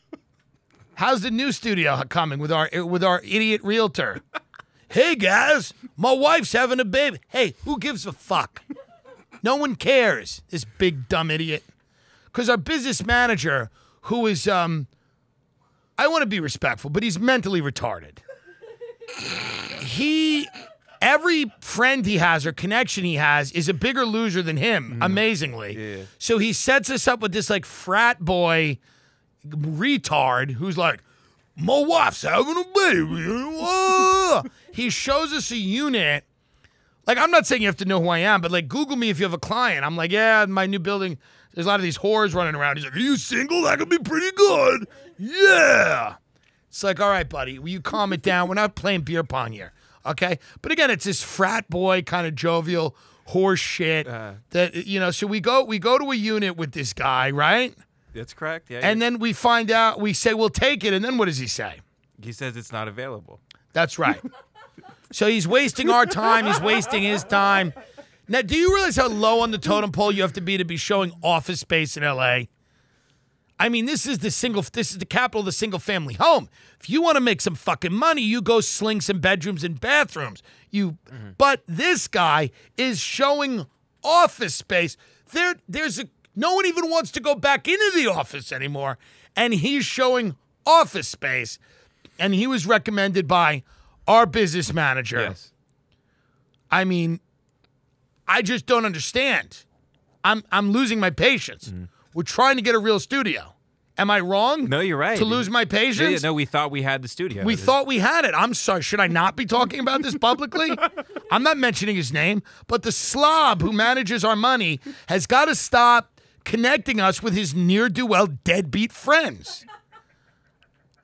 How's the new studio coming with our with our idiot realtor? Hey guys, my wife's having a baby. Hey, who gives a fuck? No one cares. This big dumb idiot. Because our business manager, who is um, I want to be respectful, but he's mentally retarded. He every friend he has or connection he has is a bigger loser than him, amazingly. So he sets us up with this like frat boy retard who's like, my wife's having a baby. Ah." he shows us a unit. Like, I'm not saying you have to know who I am, but like, Google me if you have a client. I'm like, yeah, my new building, there's a lot of these whores running around. He's like, are you single? That could be pretty good. Yeah. It's like, all right, buddy, will you calm it down? We're not playing beer pong here, okay? But again, it's this frat boy kind of jovial horse shit uh-huh. that you know. So we go, we go to a unit with this guy, right? That's correct. Yeah. And then we find out, we say we'll take it, and then what does he say? he says it's not available. That's right. so he's wasting our time. He's wasting his time. Now, do you realize how low on the totem pole you have to be to be showing office space in LA? I mean, this is the single. This is the capital of the single family home. If you want to make some fucking money, you go sling some bedrooms and bathrooms. You, mm-hmm. but this guy is showing office space. There, there's a no one even wants to go back into the office anymore, and he's showing office space. And he was recommended by our business manager. Yes. I mean, I just don't understand. I'm I'm losing my patience. Mm-hmm. We're trying to get a real studio. Am I wrong? No, you're right. To lose my patience? Yeah, no, we thought we had the studio. We thought we had it. I'm sorry. Should I not be talking about this publicly? I'm not mentioning his name, but the slob who manages our money has got to stop connecting us with his near do well deadbeat friends.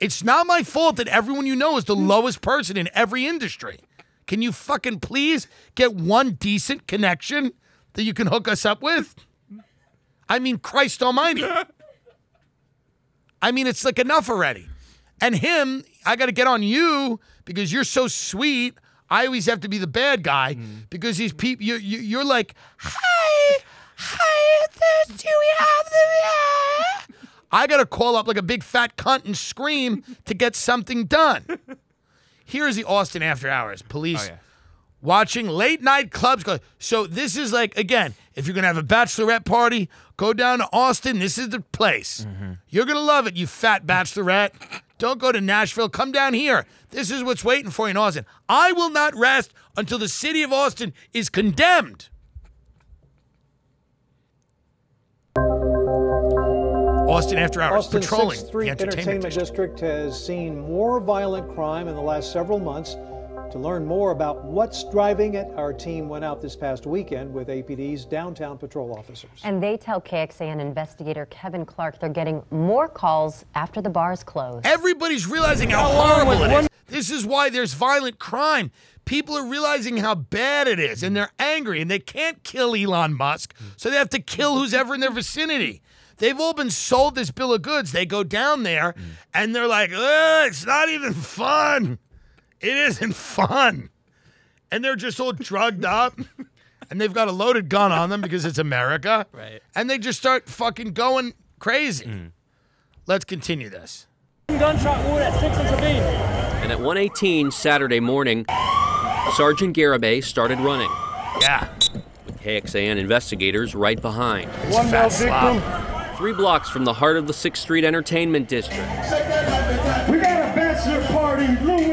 It's not my fault that everyone you know is the lowest person in every industry. Can you fucking please get one decent connection that you can hook us up with? I mean, Christ Almighty. I mean, it's like enough already. And him, I got to get on you because you're so sweet. I always have to be the bad guy mm. because these people, you, you, you're like, hi, hi, this, do we have the. I got to call up like a big fat cunt and scream to get something done. Here's the Austin After Hours. Oh, police Oh, yeah. Watching late night clubs. So this is like again, if you're gonna have a bachelorette party, go down to Austin. This is the place. Mm-hmm. You're gonna love it, you fat bachelorette. Don't go to Nashville. Come down here. This is what's waiting for you in Austin. I will not rest until the city of Austin is condemned. Austin After Hours Austin's patrolling 6th the entertainment Entertainment district. District has seen more violent crime in the last several months. To learn more about what's driving it, our team went out this past weekend with APD's downtown patrol officers. And they tell KXAN investigator Kevin Clark they're getting more calls after the bars close. Everybody's realizing how horrible it is. This is why there's violent crime. People are realizing how bad it is, and they're angry, and they can't kill Elon Musk, so they have to kill who's ever in their vicinity. They've all been sold this bill of goods. They go down there, and they're like, "Ugh, it's not even fun. It isn't fun. And they're just all drugged up, and they've got a loaded gun on them because it's America. Right. And they just start fucking going crazy. Let's continue this. Gunshot wound at 6 and Sabine. And at 1:18 Saturday morning, Sergeant Garibay started running. Yeah. With KXAN investigators right behind. One male victim. Three blocks from the heart of the 6th Street Entertainment District, We got a bachelor party, Louis.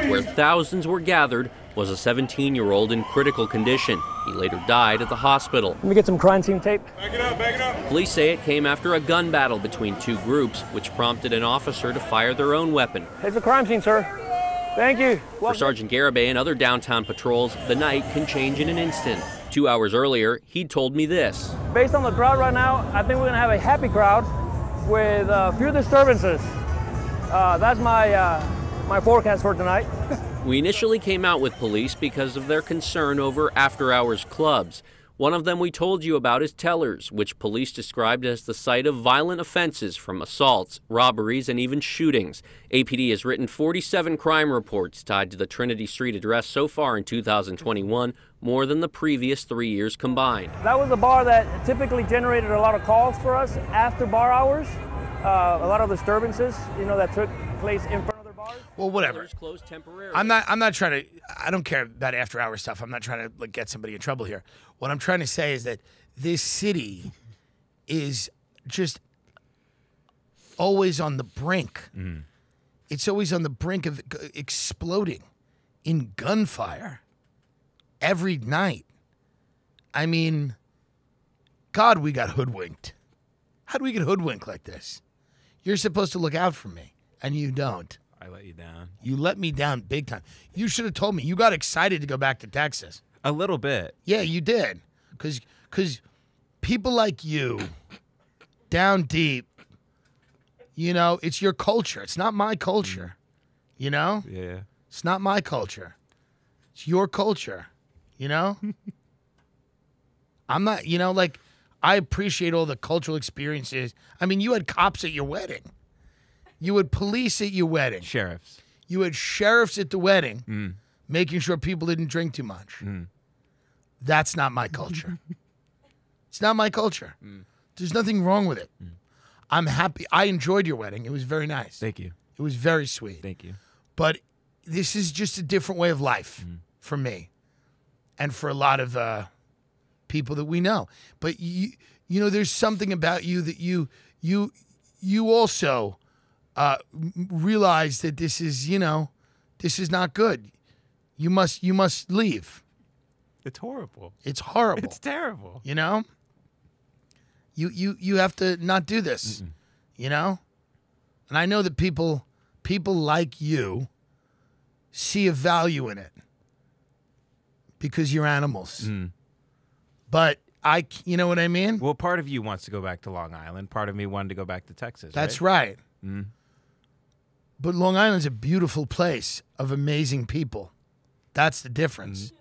Where thousands were gathered, was a 17-year-old in critical condition. He later died at the hospital. Let me get some crime scene tape. Police say it came after a gun battle between two groups, which prompted an officer to fire their own weapon. It's a crime scene, sir. Thank you. For Sergeant Garibay and other downtown patrols, the night can change in an instant. Two hours earlier, he'd told me this. Based on the crowd right now, I think we're gonna have a happy crowd with uh, few disturbances. Uh, that's my uh, my forecast for tonight. We initially came out with police because of their concern over after hours clubs. One of them we told you about is Tellers, which police described as the site of violent offenses from assaults, robberies, and even shootings. APD has written 47 crime reports tied to the Trinity Street address so far in 2021, more than the previous three years combined. That was a bar that typically generated a lot of calls for us after bar hours. Uh, a lot of disturbances, you know, that took place in front of their bars. Well, whatever. Closed temporarily. I'm not. I'm not trying to. I don't care about after hour stuff. I'm not trying to like get somebody in trouble here. What I'm trying to say is that this city is just always on the brink. Mm. It's always on the brink of exploding in gunfire every night. I mean, God, we got hoodwinked. How do we get hoodwinked like this? You're supposed to look out for me, and you don't. I let you down. You let me down big time. You should have told me. You got excited to go back to Texas. A little bit. Yeah, you did. Cause cause people like you down deep, you know, it's your culture. It's not my culture. Mm. You know? Yeah. It's not my culture. It's your culture. You know? I'm not, you know, like I appreciate all the cultural experiences. I mean, you had cops at your wedding. You had police at your wedding. Sheriffs. You had sheriffs at the wedding Mm. making sure people didn't drink too much. That's not my culture. it's not my culture. There's nothing wrong with it. I'm happy. I enjoyed your wedding. It was very nice. Thank you. It was very sweet. Thank you. But this is just a different way of life for me and for a lot of uh, people that we know. But you, you know, there's something about you that you, you, you also uh, realize that this is, you know, this is not good. You must, you must leave. It's horrible. It's horrible. It's terrible. You know? You you you have to not do this. You know? And I know that people people like you see a value in it because you're animals. But I, you know what I mean? Well, part of you wants to go back to Long Island. Part of me wanted to go back to Texas. That's right. Mm. But Long Island's a beautiful place of amazing people. That's the difference. Mm-hmm.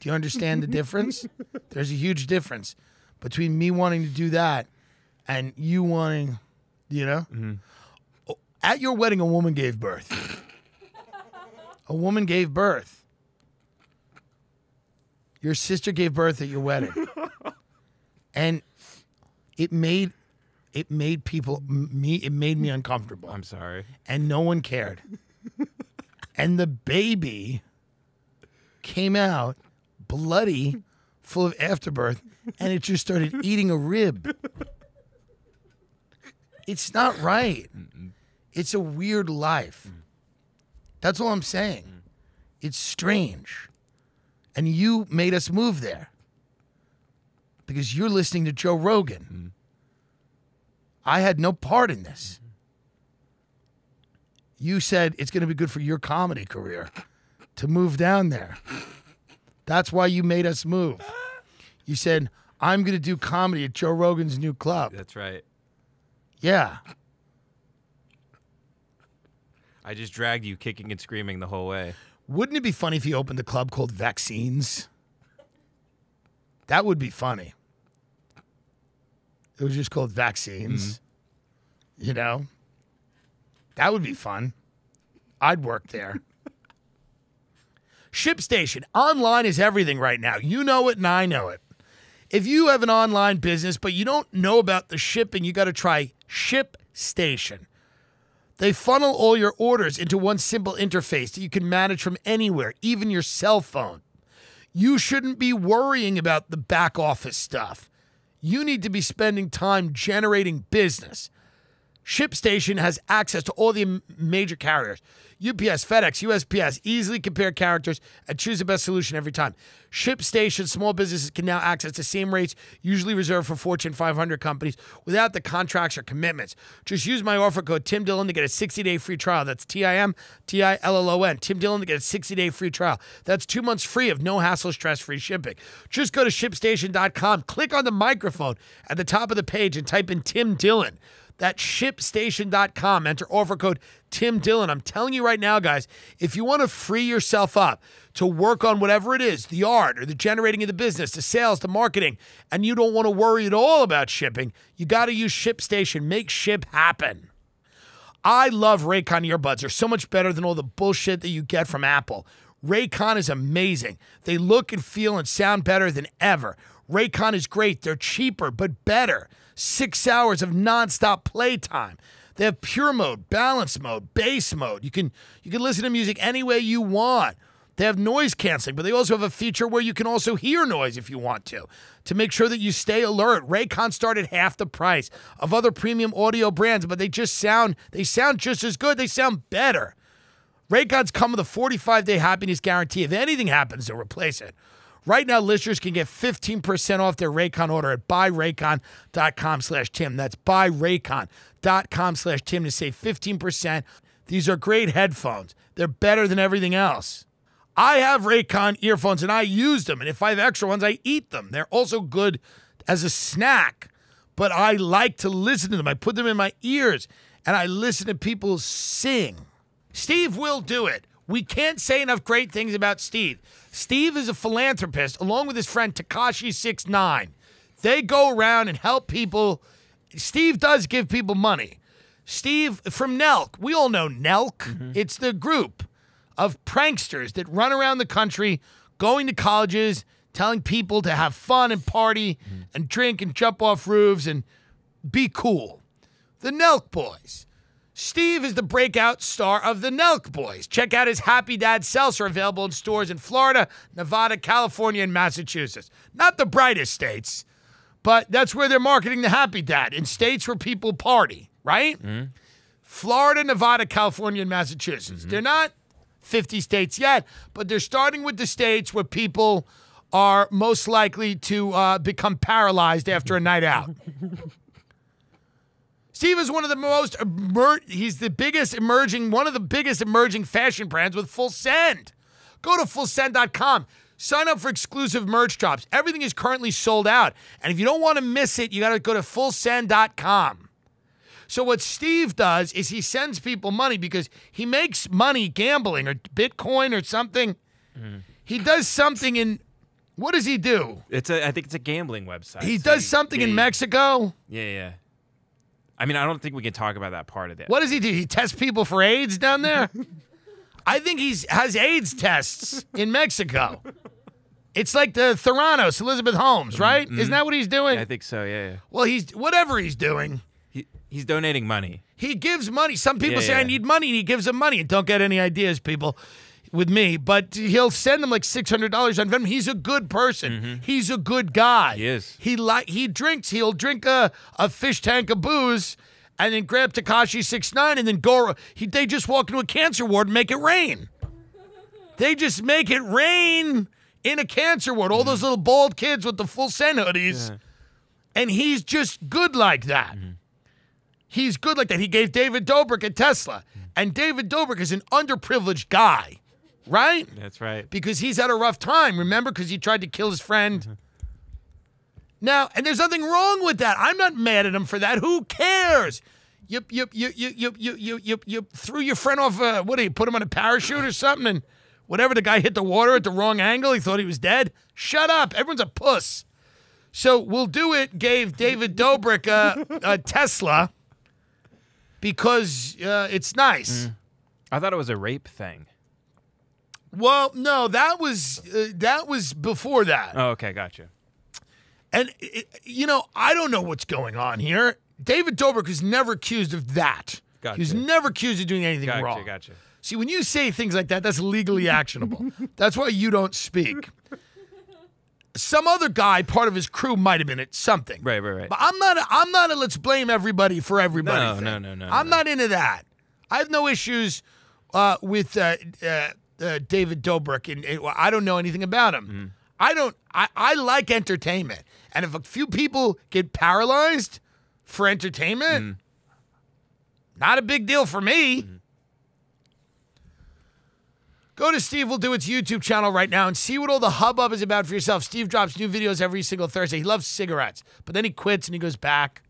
Do you understand the difference? There's a huge difference between me wanting to do that and you wanting, you know? Oh, At your wedding, a woman gave birth. a woman gave birth. Your sister gave birth at your wedding. and it made it made people me it made me uncomfortable. I'm sorry. And no one cared. and the baby came out bloody, full of afterbirth, and it just started eating a rib. It's not right. It's a weird life. Mm. That's all I'm saying. Mm. It's strange. And you made us move there because you're listening to Joe Rogan. Mm. I had no part in this. You said it's going to be good for your comedy career to move down there. That's why you made us move. You said, I'm going to do comedy at Joe Rogan's new club. That's right. Yeah. I just dragged you kicking and screaming the whole way. Wouldn't it be funny if you opened a club called Vaccines? That would be funny. It was just called Vaccines. Mm-hmm. You know? That would be fun. I'd work there. ShipStation. Online is everything right now. You know it and I know it. If you have an online business but you don't know about the shipping, you got to try ShipStation. They funnel all your orders into one simple interface that you can manage from anywhere, even your cell phone. You shouldn't be worrying about the back office stuff. You need to be spending time generating business. ShipStation has access to all the major carriers UPS, FedEx, USPS. Easily compare characters and choose the best solution every time. ShipStation small businesses can now access the same rates usually reserved for Fortune 500 companies without the contracts or commitments. Just use my offer code Tim Dillon to get a 60 day free trial. That's T I M T I L L O N. Tim Dillon to get a 60 day free trial. That's two months free of no hassle, stress free shipping. Just go to shipstation.com, click on the microphone at the top of the page, and type in Tim Dillon. That's shipstation.com. Enter offer code Tim Dillon. I'm telling you right now, guys, if you want to free yourself up to work on whatever it is the art or the generating of the business, the sales, the marketing, and you don't want to worry at all about shipping, you got to use ShipStation. Make ship happen. I love Raycon earbuds. They're so much better than all the bullshit that you get from Apple. Raycon is amazing. They look and feel and sound better than ever. Raycon is great. They're cheaper, but better. Six hours of nonstop playtime. They have pure mode, balance mode, bass mode. You can you can listen to music any way you want. They have noise canceling, but they also have a feature where you can also hear noise if you want to, to make sure that you stay alert. Raycon started half the price of other premium audio brands, but they just sound they sound just as good. They sound better. Raycons come with a 45 day happiness guarantee. If anything happens, they'll replace it. Right now, listeners can get 15% off their Raycon order at buyraycon.com slash Tim. That's buyraycon.com slash Tim to save 15%. These are great headphones. They're better than everything else. I have Raycon earphones and I use them. And if I have extra ones, I eat them. They're also good as a snack, but I like to listen to them. I put them in my ears and I listen to people sing. Steve will do it. We can't say enough great things about Steve. Steve is a philanthropist along with his friend Takashi69. They go around and help people. Steve does give people money. Steve from Nelk, we all know Nelk. Mm-hmm. It's the group of pranksters that run around the country going to colleges, telling people to have fun and party mm-hmm. and drink and jump off roofs and be cool. The Nelk Boys. Steve is the breakout star of the Nelk Boys. Check out his Happy Dad seltzer available in stores in Florida, Nevada, California, and Massachusetts. Not the brightest states, but that's where they're marketing the Happy Dad in states where people party, right? Florida, Nevada, California, and Massachusetts. They're not 50 states yet, but they're starting with the states where people are most likely to uh, become paralyzed after a night out. Steve is one of the most he's the biggest emerging one of the biggest emerging fashion brands with Full Send. Go to fullsend.com. Sign up for exclusive merch drops. Everything is currently sold out. And if you don't want to miss it, you got to go to fullsend.com. So what Steve does is he sends people money because he makes money gambling or Bitcoin or something. He does something in what does he do? It's a. I think it's a gambling website. He So does you- something yeah, in you- Mexico. Yeah, yeah. I mean, I don't think we can talk about that part of it. What does he do? He tests people for AIDS down there? I think he's has AIDS tests in Mexico. It's like the Theranos, Elizabeth Holmes, right? Isn't that what he's doing? Mm-hmm. I think so. Yeah, yeah. well, he's whatever he's doing. He, he's donating money. He gives money. Some people Yeah, say I need money, and he gives them money. And don't get any ideas, people, with me. But he'll send them like six hundred dollars on Venmo. He's a good person. Mm-hmm. He's a good guy. Mm-hmm. He is. He like he drinks. He'll drink a, a fish tank of booze. And then grab Takashi six nine, and then go. He, they just walk into a cancer ward and make it rain. They just make it rain in a cancer ward. All mm-hmm. those little bald kids with the full send hoodies, and he's just good like that. Mm-hmm. He's good like that. He gave David Dobrik a Tesla, and David Dobrik is an underprivileged guy. Right? That's right. Because he's had a rough time. Remember, because he tried to kill his friend. Now, and there's nothing wrong with that. I'm not mad at him for that. Who cares? You you you you you you you you, you threw your friend off. Uh, what do you put him on a parachute or something? And whatever the guy hit the water at the wrong angle. He thought he was dead. Shut up. Everyone's a puss. So we'll do it. Gave David Dobrik a, a Tesla because uh, it's nice. I thought it was a rape thing. Well, no, that was uh, that was before that. Oh, okay, gotcha. And it, you know, I don't know what's going on here. David Dobrik is never accused of that. Gotcha. He was never accused of doing anything Gotcha, wrong. gotcha. See, when you say things like that, that's legally actionable. that's why you don't speak. Some other guy, part of his crew, might have been at something. Right, right, right. But I'm not. A, I'm not a let's blame everybody for everybody. No, thing. no, no, no, I'm not into that. I have no issues uh, with uh, uh, uh, David Dobrik, and and I don't know anything about him. Mm-hmm. I don't. I, I like entertainment, and if a few people get paralyzed for entertainment, Mm-hmm. not a big deal for me. Go to Steve Will Do It's YouTube channel right now and see what all the hubbub is about for yourself. Steve drops new videos every single Thursday. He loves cigarettes, but then he quits and he goes back.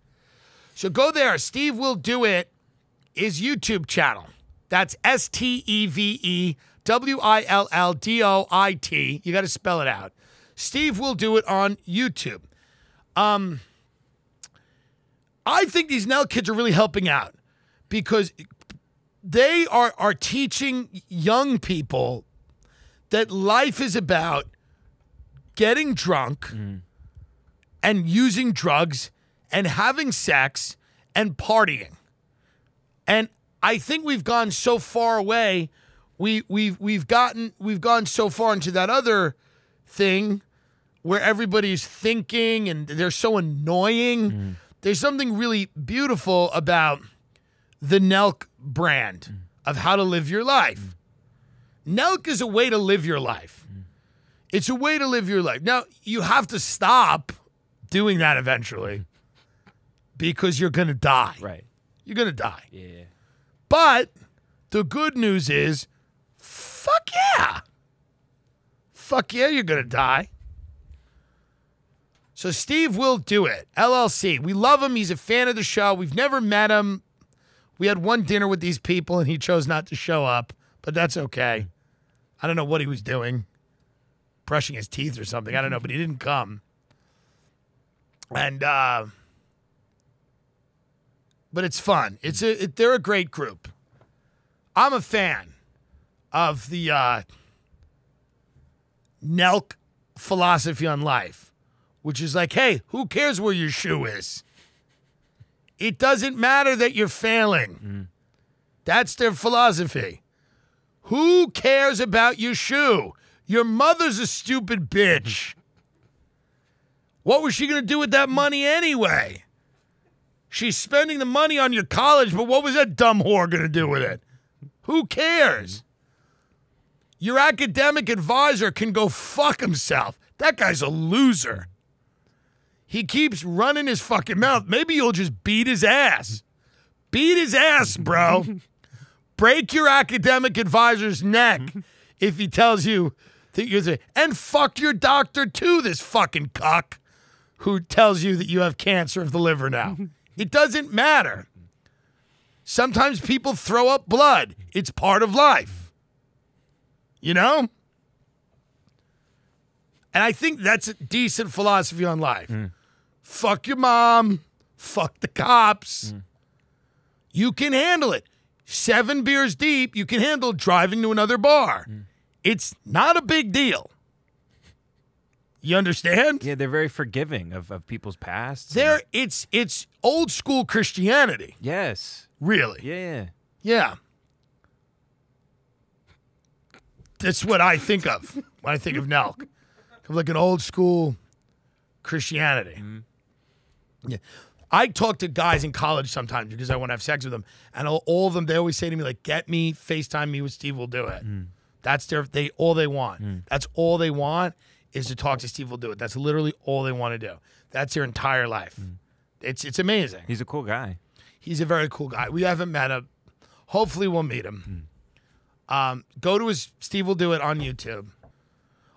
So go there. Steve Will Do It is YouTube channel. That's S T E V E W I L L D O I T. You got to spell it out. Steve will do it on YouTube. Um, I think these Nelk kids are really helping out because they are are teaching young people that life is about getting drunk and using drugs and having sex and partying. And I think we've gone so far away. We we've we've gotten we've gone so far into that other thing where everybody's thinking and they're so annoying. Mm. There's something really beautiful about the Nelk brand mm. of how to live your life. Mm. Nelk is a way to live your life. It's a way to live your life. Now, you have to stop doing that eventually because you're going to die. Right. You're going to die. Yeah. But the good news is, fuck yeah. Fuck yeah, you're going to die. So Steve will do it. LLC. We love him. He's a fan of the show. We've never met him. We had one dinner with these people and he chose not to show up, but that's okay. I don't know what he was doing. Brushing his teeth or something. I don't know, but he didn't come. And uh but it's fun. It's a it, they're a great group. I'm a fan of the uh, Nelk philosophy on life, which is like, hey, who cares where your shoe is? It doesn't matter that you're failing. That's their philosophy. Who cares about your shoe? Your mother's a stupid bitch. What was she going to do with that money anyway? She's spending the money on your college, but what was that dumb whore going to do with it? Who cares? Your academic advisor can go fuck himself. That guy's a loser. He keeps running his fucking mouth. Maybe you'll just beat his ass. Beat his ass, bro. Break your academic advisor's neck if he tells you that you're the. And fuck your doctor too, this fucking cuck who tells you that you have cancer of the liver now. It doesn't matter. Sometimes people throw up blood. It's part of life. You know? And I think that's a decent philosophy on life. Mm. Fuck your mom. Fuck the cops. Mm. You can handle it. Seven beers deep, you can handle driving to another bar. Mm. It's not a big deal. You understand? Yeah, they're very forgiving of, of people's pasts. There it's it's old school Christianity. Yes. Really? Yeah. Yeah. That's what I think of when I think of Nelk. Of like an old school Christianity. Mm-hmm. Yeah. I talk to guys in college sometimes because I want to have sex with them, and all, all of them they always say to me like, "Get me, Facetime me with Steve. we'll do it." Mm. That's their they all they want. Mm. That's all they want is to talk to Steve. we'll do it. That's literally all they want to do. That's their entire life. Mm. It's it's amazing. He's a cool guy. He's a very cool guy. We haven't met him. Hopefully, we'll meet him. Um, go to his Steve will do it on YouTube.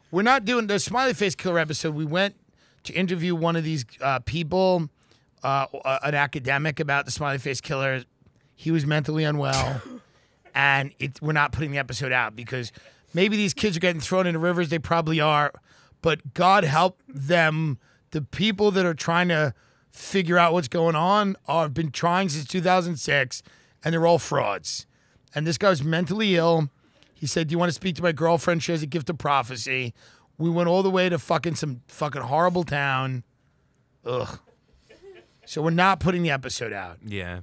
We're not doing the smiley face killer episode. We went to interview one of these uh, people, uh, an academic about the smiley face killer. He was mentally unwell, and it, we're not putting the episode out because maybe these kids are getting thrown into rivers. They probably are, but God help them. The people that are trying to figure out what's going on are have been trying since 2006, and they're all frauds. And this guy was mentally ill. He said, "Do you want to speak to my girlfriend? She has a gift of prophecy." We went all the way to fucking some fucking horrible town. Ugh. So we're not putting the episode out. Yeah.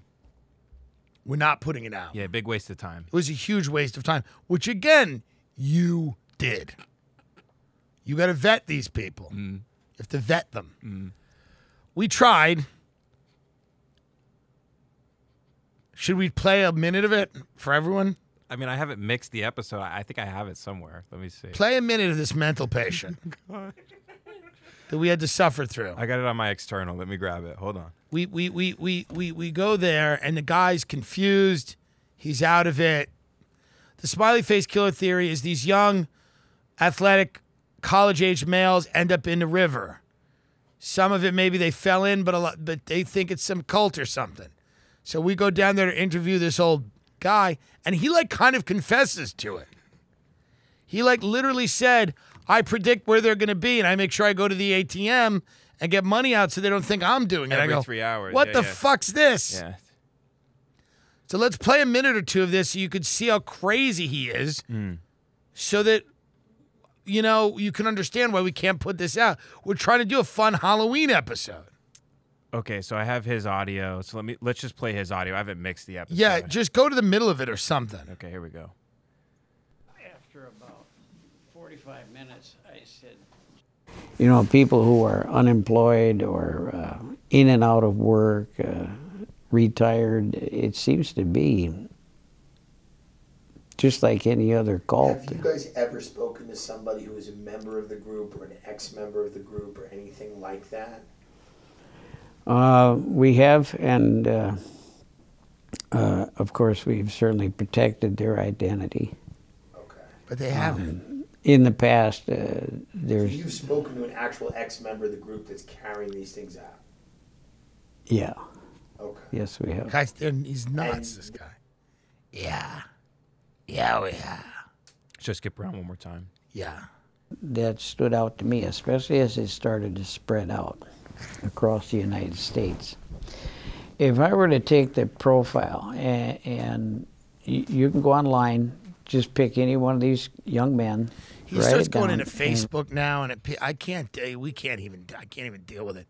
We're not putting it out. Yeah, big waste of time. It was a huge waste of time, which again, you did. You got to vet these people. Mm. You have to vet them. Mm. We tried. Should we play a minute of it for everyone? I mean, I haven't mixed the episode. I I think I have it somewhere. Let me see. Play a minute of this mental patient that we had to suffer through. I got it on my external. Let me grab it. Hold on. We we we we we we go there and the guy's confused. He's out of it. The smiley face killer theory is these young, athletic, college age males end up in the river. Some of it maybe they fell in, but a lot, but they think it's some cult or something. So we go down there to interview this old guy, and he like kind of confesses to it. He like literally said, "I predict where they're going to be, and I make sure I go to the ATM and get money out so they don't think I'm doing it." I Every go, three hours. What Yeah, the yeah. fuck's this? Yeah. So let's play a minute or two of this so you could see how crazy he is, hmm. so that you know you can understand why we can't put this out. We're trying to do a fun Halloween episode. Okay, so I have his audio. So let me let's just play his audio. I haven't mixed the episode. Yeah, just go to the middle of it or something. Okay, here we go. After about 45 minutes, I said, you know, people who are unemployed or uh, in and out of work, uh, retired, it seems to be just like any other cult. Have you guys ever spoken to somebody who is a member of the group or an ex-member of the group or anything like that? Uh, we have, and uh, uh, of course, we've certainly protected their identity. Okay. But they haven't. In the past, uh, So you've spoken to an actual ex-member of the group that's carrying these things out. yeah. Okay. Yes, we have. Guys, they're- he's nuts. This guy. Yeah. Yeah, we have. Just skip around one more time. Yeah. that stood out to me, especially as it started to spread out across the United States. If I were to take the profile and, and you, you can go online, just pick any one of these young men. He starts going down, into Facebook now, and it, I can't. uh, We can't even. I can't even deal with it.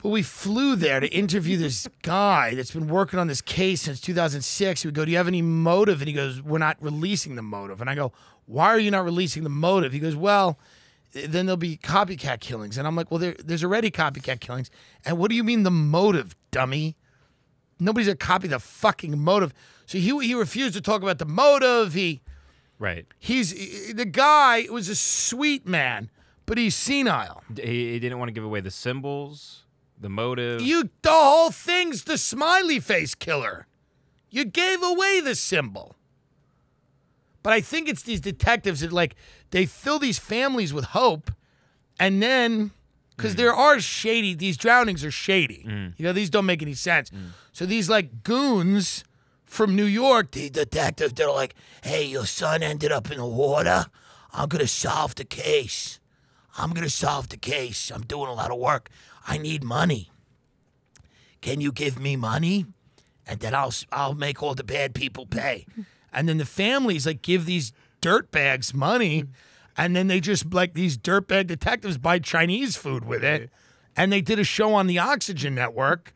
But we flew there to interview this guy that's been working on this case since 2006. We go, "Do you have any motive?" And he goes, "We're not releasing the motive." And I go, "Why are you not releasing the motive?" He goes, "Well." Then there'll be copycat killings, and I'm like, well, there, there's already copycat killings, and what do you mean the motive, dummy? Nobody's gonna copy the fucking motive. So he he refused to talk about the motive. He Right. He's the guy was a sweet man, but he's senile. He, he didn't want to give away the symbols, the motive. You the whole thing's the smiley face killer. You gave away the symbol. But I think it's these detectives that like they fill these families with hope, and then because there are shady, these drownings are shady. Mm. You know, these don't make any sense. Mm. So these like goons from New York, the detectives, they're like, "Hey, your son ended up in the water. I'm gonna solve the case. I'm gonna solve the case. I'm doing a lot of work. I need money. Can you give me money, and then I'll I'll make all the bad people pay." And then the families like give these dirtbags money, mm. and then they just like these dirtbag detectives buy Chinese food with it. And they did a show on the Oxygen Network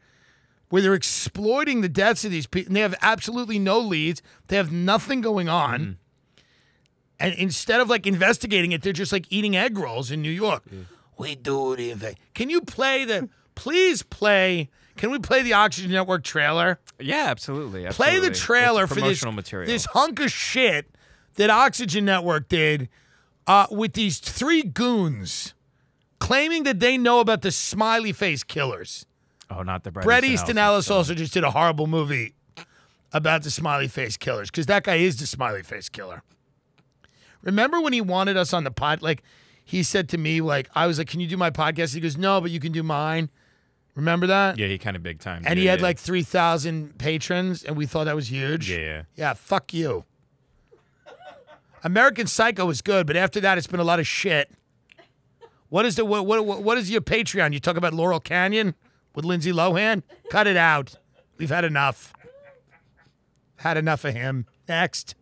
where they're exploiting the deaths of these people. And they have absolutely no leads. They have nothing going on. Mm-hmm. And instead of like investigating it, they're just like eating egg rolls in New York. We do the inve- Can you play the? Please play. Can we play the Oxygen Network trailer? Yeah, absolutely. Play the trailer for this material. this hunk of shit that Oxygen Network did uh, with these three goons claiming that they know about the smiley face killers. oh, not the Bret, Bret Easton. Ellis also just did a horrible movie about the smiley face killers because that guy is the smiley face killer. Remember when he wanted us on the pod? Like, he said to me, like, I was like, "Can you do my podcast?" He goes, "No, but you can do mine." Remember that? Yeah, he kind of big time. And he had like three thousand patrons, and we thought that was huge. Yeah, yeah. Yeah, fuck you. American Psycho was good, but after that, it's been a lot of shit. What is the what what what is your Patreon? You talk about Laurel Canyon with Lindsay Lohan? Cut it out. We've had enough. Had enough of him. Next.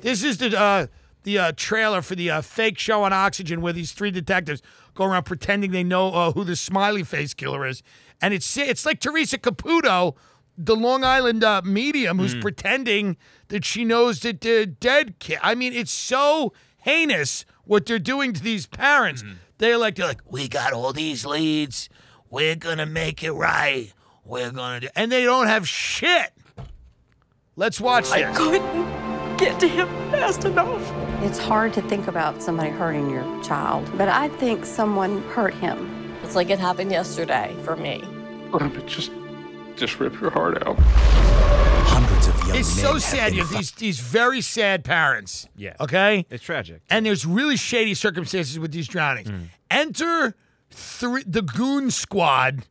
This is the uh, the uh, trailer for the uh, fake show on Oxygen where these three detectives go around pretending they know uh, who the smiley face killer is, and it's it's like Teresa Caputo, the Long Island uh, medium, who's pretending that she knows that the dead kid. I mean, it's so heinous what they're doing to these parents. They're like they're like, we got all these leads. We're gonna make it right. We're gonna do, and they don't have shit. Let's watch I this. couldn't get to him fast enough. It's hard to think about somebody hurting your child, but I think someone hurt him. It's like it happened yesterday for me. But Just, just rip your heart out. Hundreds of young It's men so sad. You have fu- these these very sad parents. Yeah. Okay. It's tragic. And there's really shady circumstances with these drownings. Hmm. Enter three, the goon squad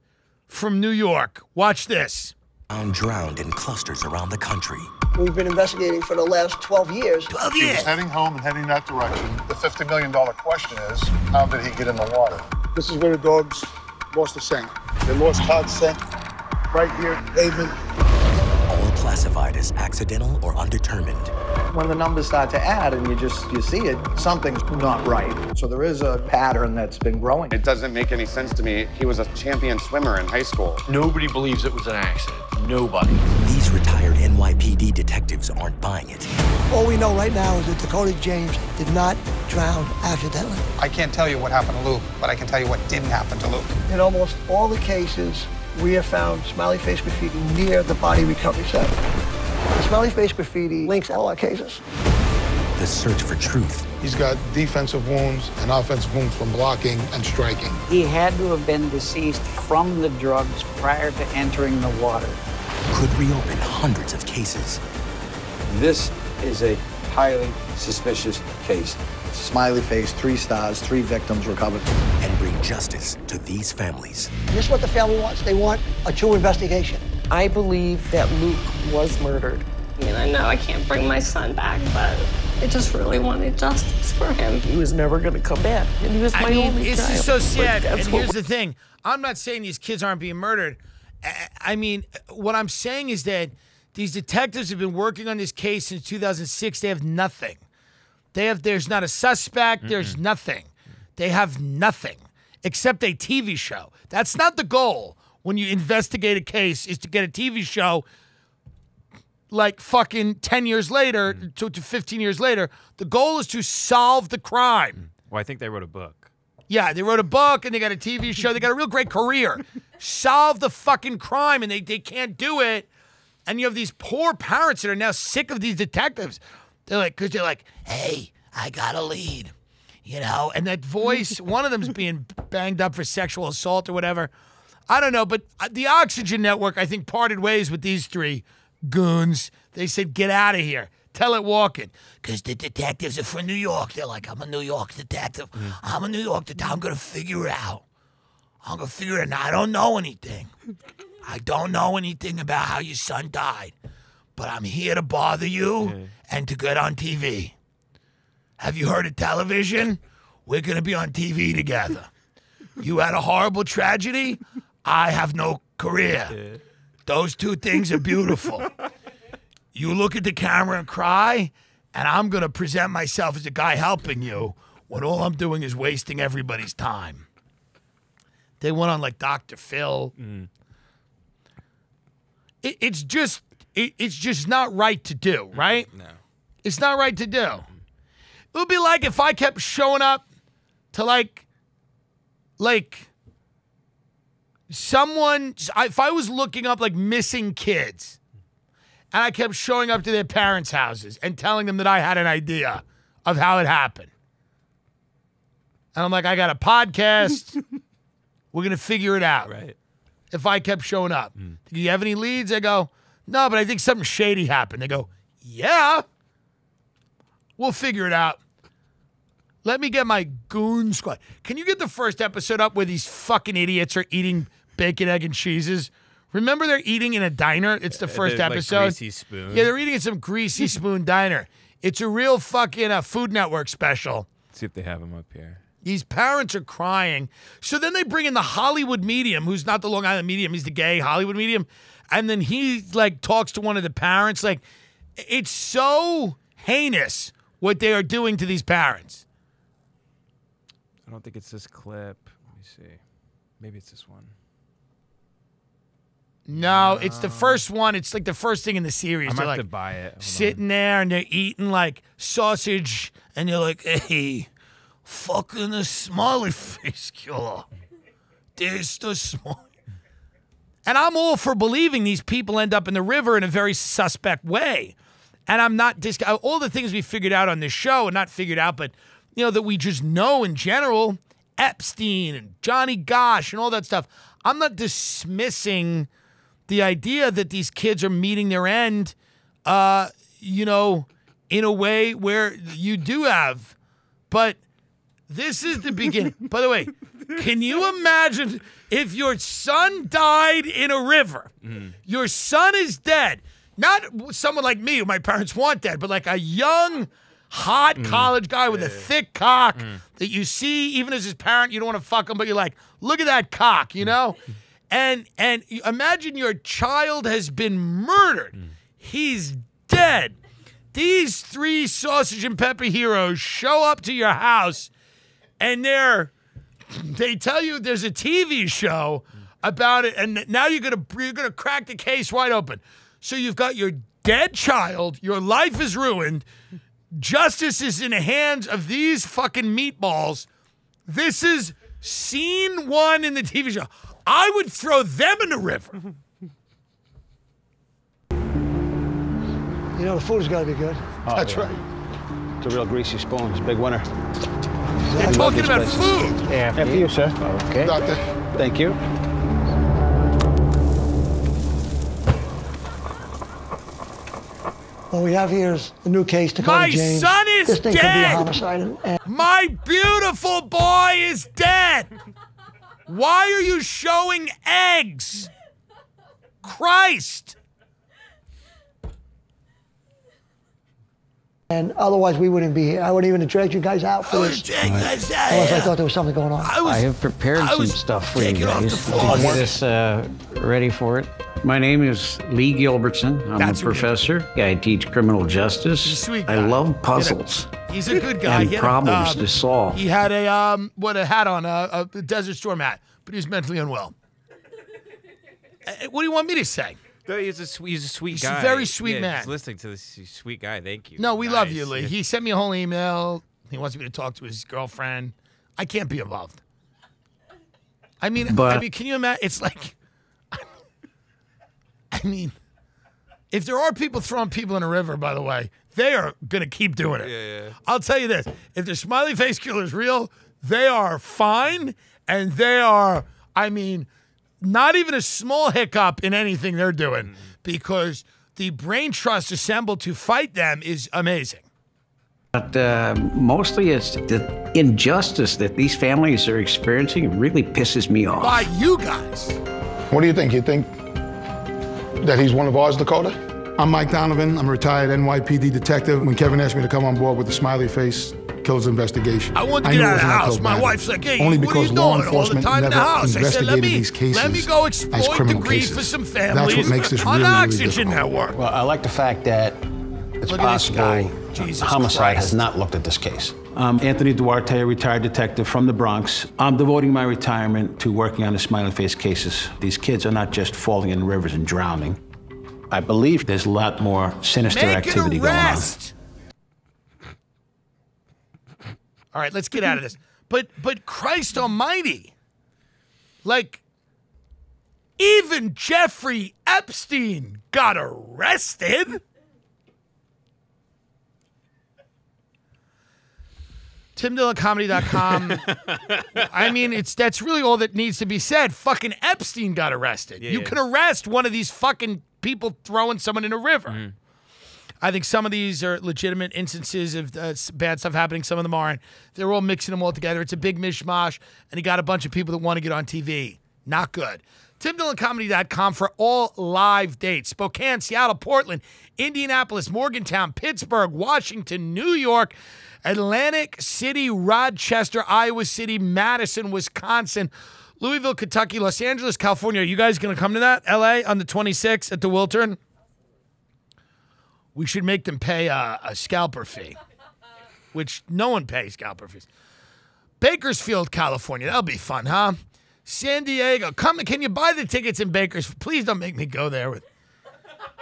from New York. Watch this. found drowned in clusters around the country. We've been investigating for the last 12 years. 12 years. He was heading home and heading that direction. The $50 million question is, how did he get in the water? This is where the dogs lost the scent. They lost Todd's scent right here, pavement. All classified as accidental or undetermined. When the numbers start to add and you just you see it, something's not right. So there is a pattern that's been growing. It doesn't make any sense to me. He was a champion swimmer in high school. Nobody believes it was an accident. Nobody. These retired NYPD detectives aren't buying it. All we know right now is that Dakota James did not drown accidentally. I can't tell you what happened to Luke, but I can tell you what didn't happen to Luke. In almost all the cases, we have found smiley face graffiti near the body recovery site. The smiley face graffiti links all our cases. The search for truth He's got defensive wounds and offensive wounds from blocking and striking. He had to have been deceased from the drugs prior to entering the water. could reopen hundreds of cases. This is a highly suspicious case. Smiley face, three stars, three victims recovered. And bring justice to these families. This is what the family wants. They want a true investigation. I believe that Luke was murdered. I mean, I know I can't bring my son back, but I just really wanted justice for him. He was never going to come back, and he was my I mean, only it's child. just so sad. And that's what here's the thing: I'm not saying these kids aren't being murdered. I- I mean, what I'm saying is that these detectives have been working on this case since 2006. They have nothing. They have. There's not a suspect. There's nothing. They have nothing except a TV show. That's not the goal when you investigate a case. Is to get a TV show like fucking 10 years later mm. to, to 15 years later. The goal is to solve the crime. Mm. Well, I think they wrote a book. Yeah, they wrote a book and they got a TV show. They got a real great career. Solve the fucking crime and they, they can't do it. And you have these poor parents that are now sick of these detectives. They're like, because they're like, hey, I got a lead, you know? And that voice, one of them's being banged up for sexual assault or whatever. I don't know, but uh, the Oxygen Network, I think, parted ways with these three goons. They said, get out of here. Tell it walking. Because the detectives are from New York. They're like, I'm a New York detective. I'm a New York detective. I'm going to figure it out. I'm going to figure it out. I don't know anything. I don't know anything about how your son died. But I'm here to bother you and to get on TV. Have you heard of television? We're going to be on TV together. You had a horrible tragedy. I have no career. Those two things are beautiful. You look at the camera and cry, and I'm going to present myself as a guy helping you when all I'm doing is wasting everybody's time. They went on like Dr. Phil. Mm. It, it's just it, it's just not right to do, right? No. It's not right to do. It would be like if I kept showing up to like like someone if I was looking up like missing kids and I kept showing up to their parents' houses and telling them that I had an idea of how it happened. And I'm like, I got a podcast. We're gonna figure it out. Right. If I kept showing up. Mm. Do you have any leads? I go, No, but I think something shady happened. They go, Yeah. We'll figure it out. Let me get my goon squad. Can you get the first episode up where these fucking idiots are eating bacon, egg, and cheeses? Remember they're eating in a diner? It's the first They're, like, episode. greasy spoon. Yeah, they're eating at some greasy spoon diner. It's a real fucking uh, Food Network special. see if they have them up here. These parents are crying. So then they bring in the Hollywood medium, who's not the Long Island medium, he's the gay Hollywood medium. And then he like talks to one of the parents. Like, it's so heinous what they are doing to these parents. I don't think it's this clip. Let me see. Maybe it's this one. No, it's the first one. It's like the first thing in the series. I'm They're have like to buy it. Hold sitting there and they're eating like sausage, and they're like, "Hey, fucking a smiley face killer." There's the smile. And I'm all for believing these people end up in the river in a very suspect way. And I'm not dis- all the things we figured out on this show, and not figured out, but you know that we just know in general, Epstein and Johnny Gosch and all that stuff. I'm not dismissing the idea that these kids are meeting their end, uh, you know, in a way where you do have, but this is the beginning. By the way, can you imagine if your son died in a river? Your son is dead. Not someone like me who my parents want dead, but like a young, hot mm. college guy with a thick cock mm. that you see even as his parent, you don't want to fuck him, but you're like, look at that cock, you mm. know? And and imagine your child has been murdered. He's dead. These three sausage and pepper heroes show up to your house and they're they tell you there's a TV show about it, and now you're gonna you're gonna crack the case wide open. So you've got your dead child, your life is ruined. Justice is in the hands of these fucking meatballs. This is scene one in the TV show. I would throw them in the river. You know, the food's got to be good. Oh, That's right. It's a real greasy spoon. It's a big winner. They're talking about food. Yeah, for you, sir. Okay. Doctor. Thank you. What we have here is a new case, Dakota My James. son is this thing could be a homicide. And, and My beautiful boy is dead. Why are you showing eggs? Christ. And otherwise, we wouldn't be here. I wouldn't even have dragged you guys out for this. Unless I thought there was something going on. I have prepared some stuff for you guys to get us uh, ready for it. My name is Lee Gilbertson. I'm That's a professor. I teach criminal justice. He's a sweet I love puzzles He's a good guy. and He had a, problems um, to solve. He had a um, what a hat on, a, a Desert Storm hat, but he was mentally unwell. Uh, What do you want me to say? No, he's a sweet, he's a sweet He's a very sweet Yeah, man. Just listening to this he's a sweet guy. Thank you. No, we love you, Lee. He sent me a whole email. He wants me to talk to his girlfriend. I can't be involved. I mean, I mean, can you imagine? It's like, I mean, if there are people throwing people in a river, by the way, they are gonna keep doing it. Yeah, yeah. I'll tell you this: if the smiley face killer is real, they are fine, and they are. I mean, not even a small hiccup in anything they're doing because the brain trust assembled to fight them is amazing. But uh, mostly it's the injustice that these families are experiencing really pisses me off. By you guys. What do you think? You think that he's one of ours, Dakota? I'm Mike Donovan. I'm a retired NYPD detective. When Kevin asked me to come on board with the Smiley Face Kills investigation, I wanted to knew get out of the house. My Barry. wife's like, hey, Only what are because you law doing all the enforcement time in the house? I said, let me, these cases let me go as exploit the criminal grief cases. for some That's what makes this on really, the really Oxygen difficult. Network. Well, I like the fact that it's Look possible guy. Jesus homicide Christ. has not looked at this case. I'm Anthony Duarte, a retired detective from the Bronx. I'm devoting my retirement to working on the smiley face cases. These kids are not just falling in rivers and drowning. I believe there's a lot more sinister Make activity going on. arrest. All right, let's get out of this. But but Christ Almighty, like even Jeffrey Epstein got arrested. TimDillonComedy.com. I mean, it's that's really all that needs to be said. Fucking Epstein got arrested. You Yeah. can arrest one of these fucking people throwing someone in a river. Mm. I think some of these are legitimate instances of uh, bad stuff happening. Some of them aren't. They're all mixing them all together. It's a big mishmash, and you got a bunch of people that want to get on TV. Not good. TimDillonComedy.com for all live dates. Spokane, Seattle, Portland, Indianapolis, Morgantown, Pittsburgh, Washington, New York, Atlantic City, Rochester, Iowa City, Madison, Wisconsin, Louisville, Kentucky, Los Angeles, California. Are you guys going to come to that? LA on the 26th at the Wiltern? We should make them pay a, a scalper fee, which no one pays scalper fees. Bakersfield, California. That'll be fun, huh? San Diego. Come, can you buy the tickets in Bakersfield? Please don't make me go there with.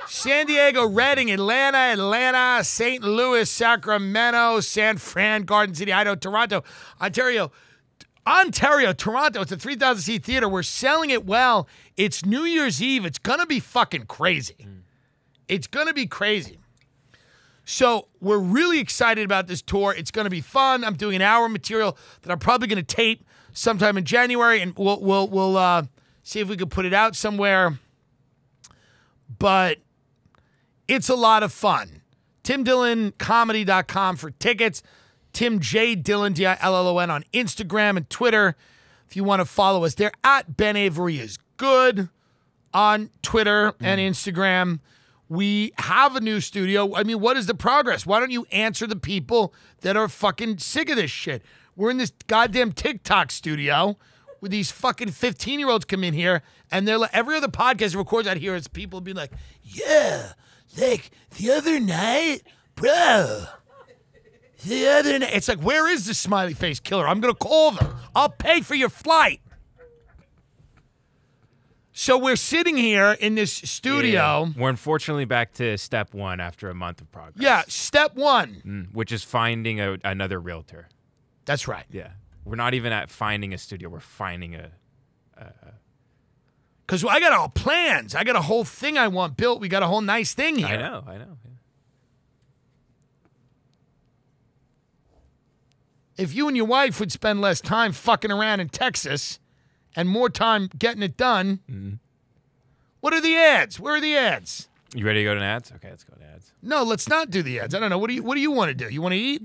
San Diego, Redding, Atlanta, Atlanta, St. Louis, Sacramento, San Fran, Garden City, Idaho, Toronto, Ontario. Ontario, Toronto. It's a 3,000 seat theater. We're selling it well. It's New Year's Eve. It's going to be fucking crazy. Mm. It's going to be crazy. So we're really excited about this tour. It's going to be fun. I'm doing an hour material that I'm probably going to tape sometime in January, and we'll we'll we'll uh, see if we can put it out somewhere. But it's a lot of fun. TimDillonComedy.com for tickets. Tim J. Dillon, D I L L O N, on Instagram and Twitter. If you want to follow us there, at Ben Avery is good on Twitter and Instagram. We have a new studio. I mean, what is the progress? Why don't you answer the people that are fucking sick of this shit? We're in this goddamn TikTok studio where these fucking 15 year olds come in here and they're like, every other podcast records out here, it's people being like, yeah, like the other night, bro. The other night, it's like, where is the smiley face killer? I'm gonna call them. I'll pay for your flight. So we're sitting here in this studio. Yeah. We're unfortunately back to step one after a month of progress. Yeah, step one. Mm, which is finding a, another realtor. That's right. Yeah. We're not even at finding a studio. We're finding a. a Because I got all plans. I got a whole thing I want built. We got a whole nice thing here. I know. I know. If you and your wife would spend less time fucking around in Texas and more time getting it done, Mhm. what are the ads? Where are the ads? You ready to go to ads? Okay, let's go to ads. No, let's not do the ads. I don't know. What do you What do you want to do? You want to eat?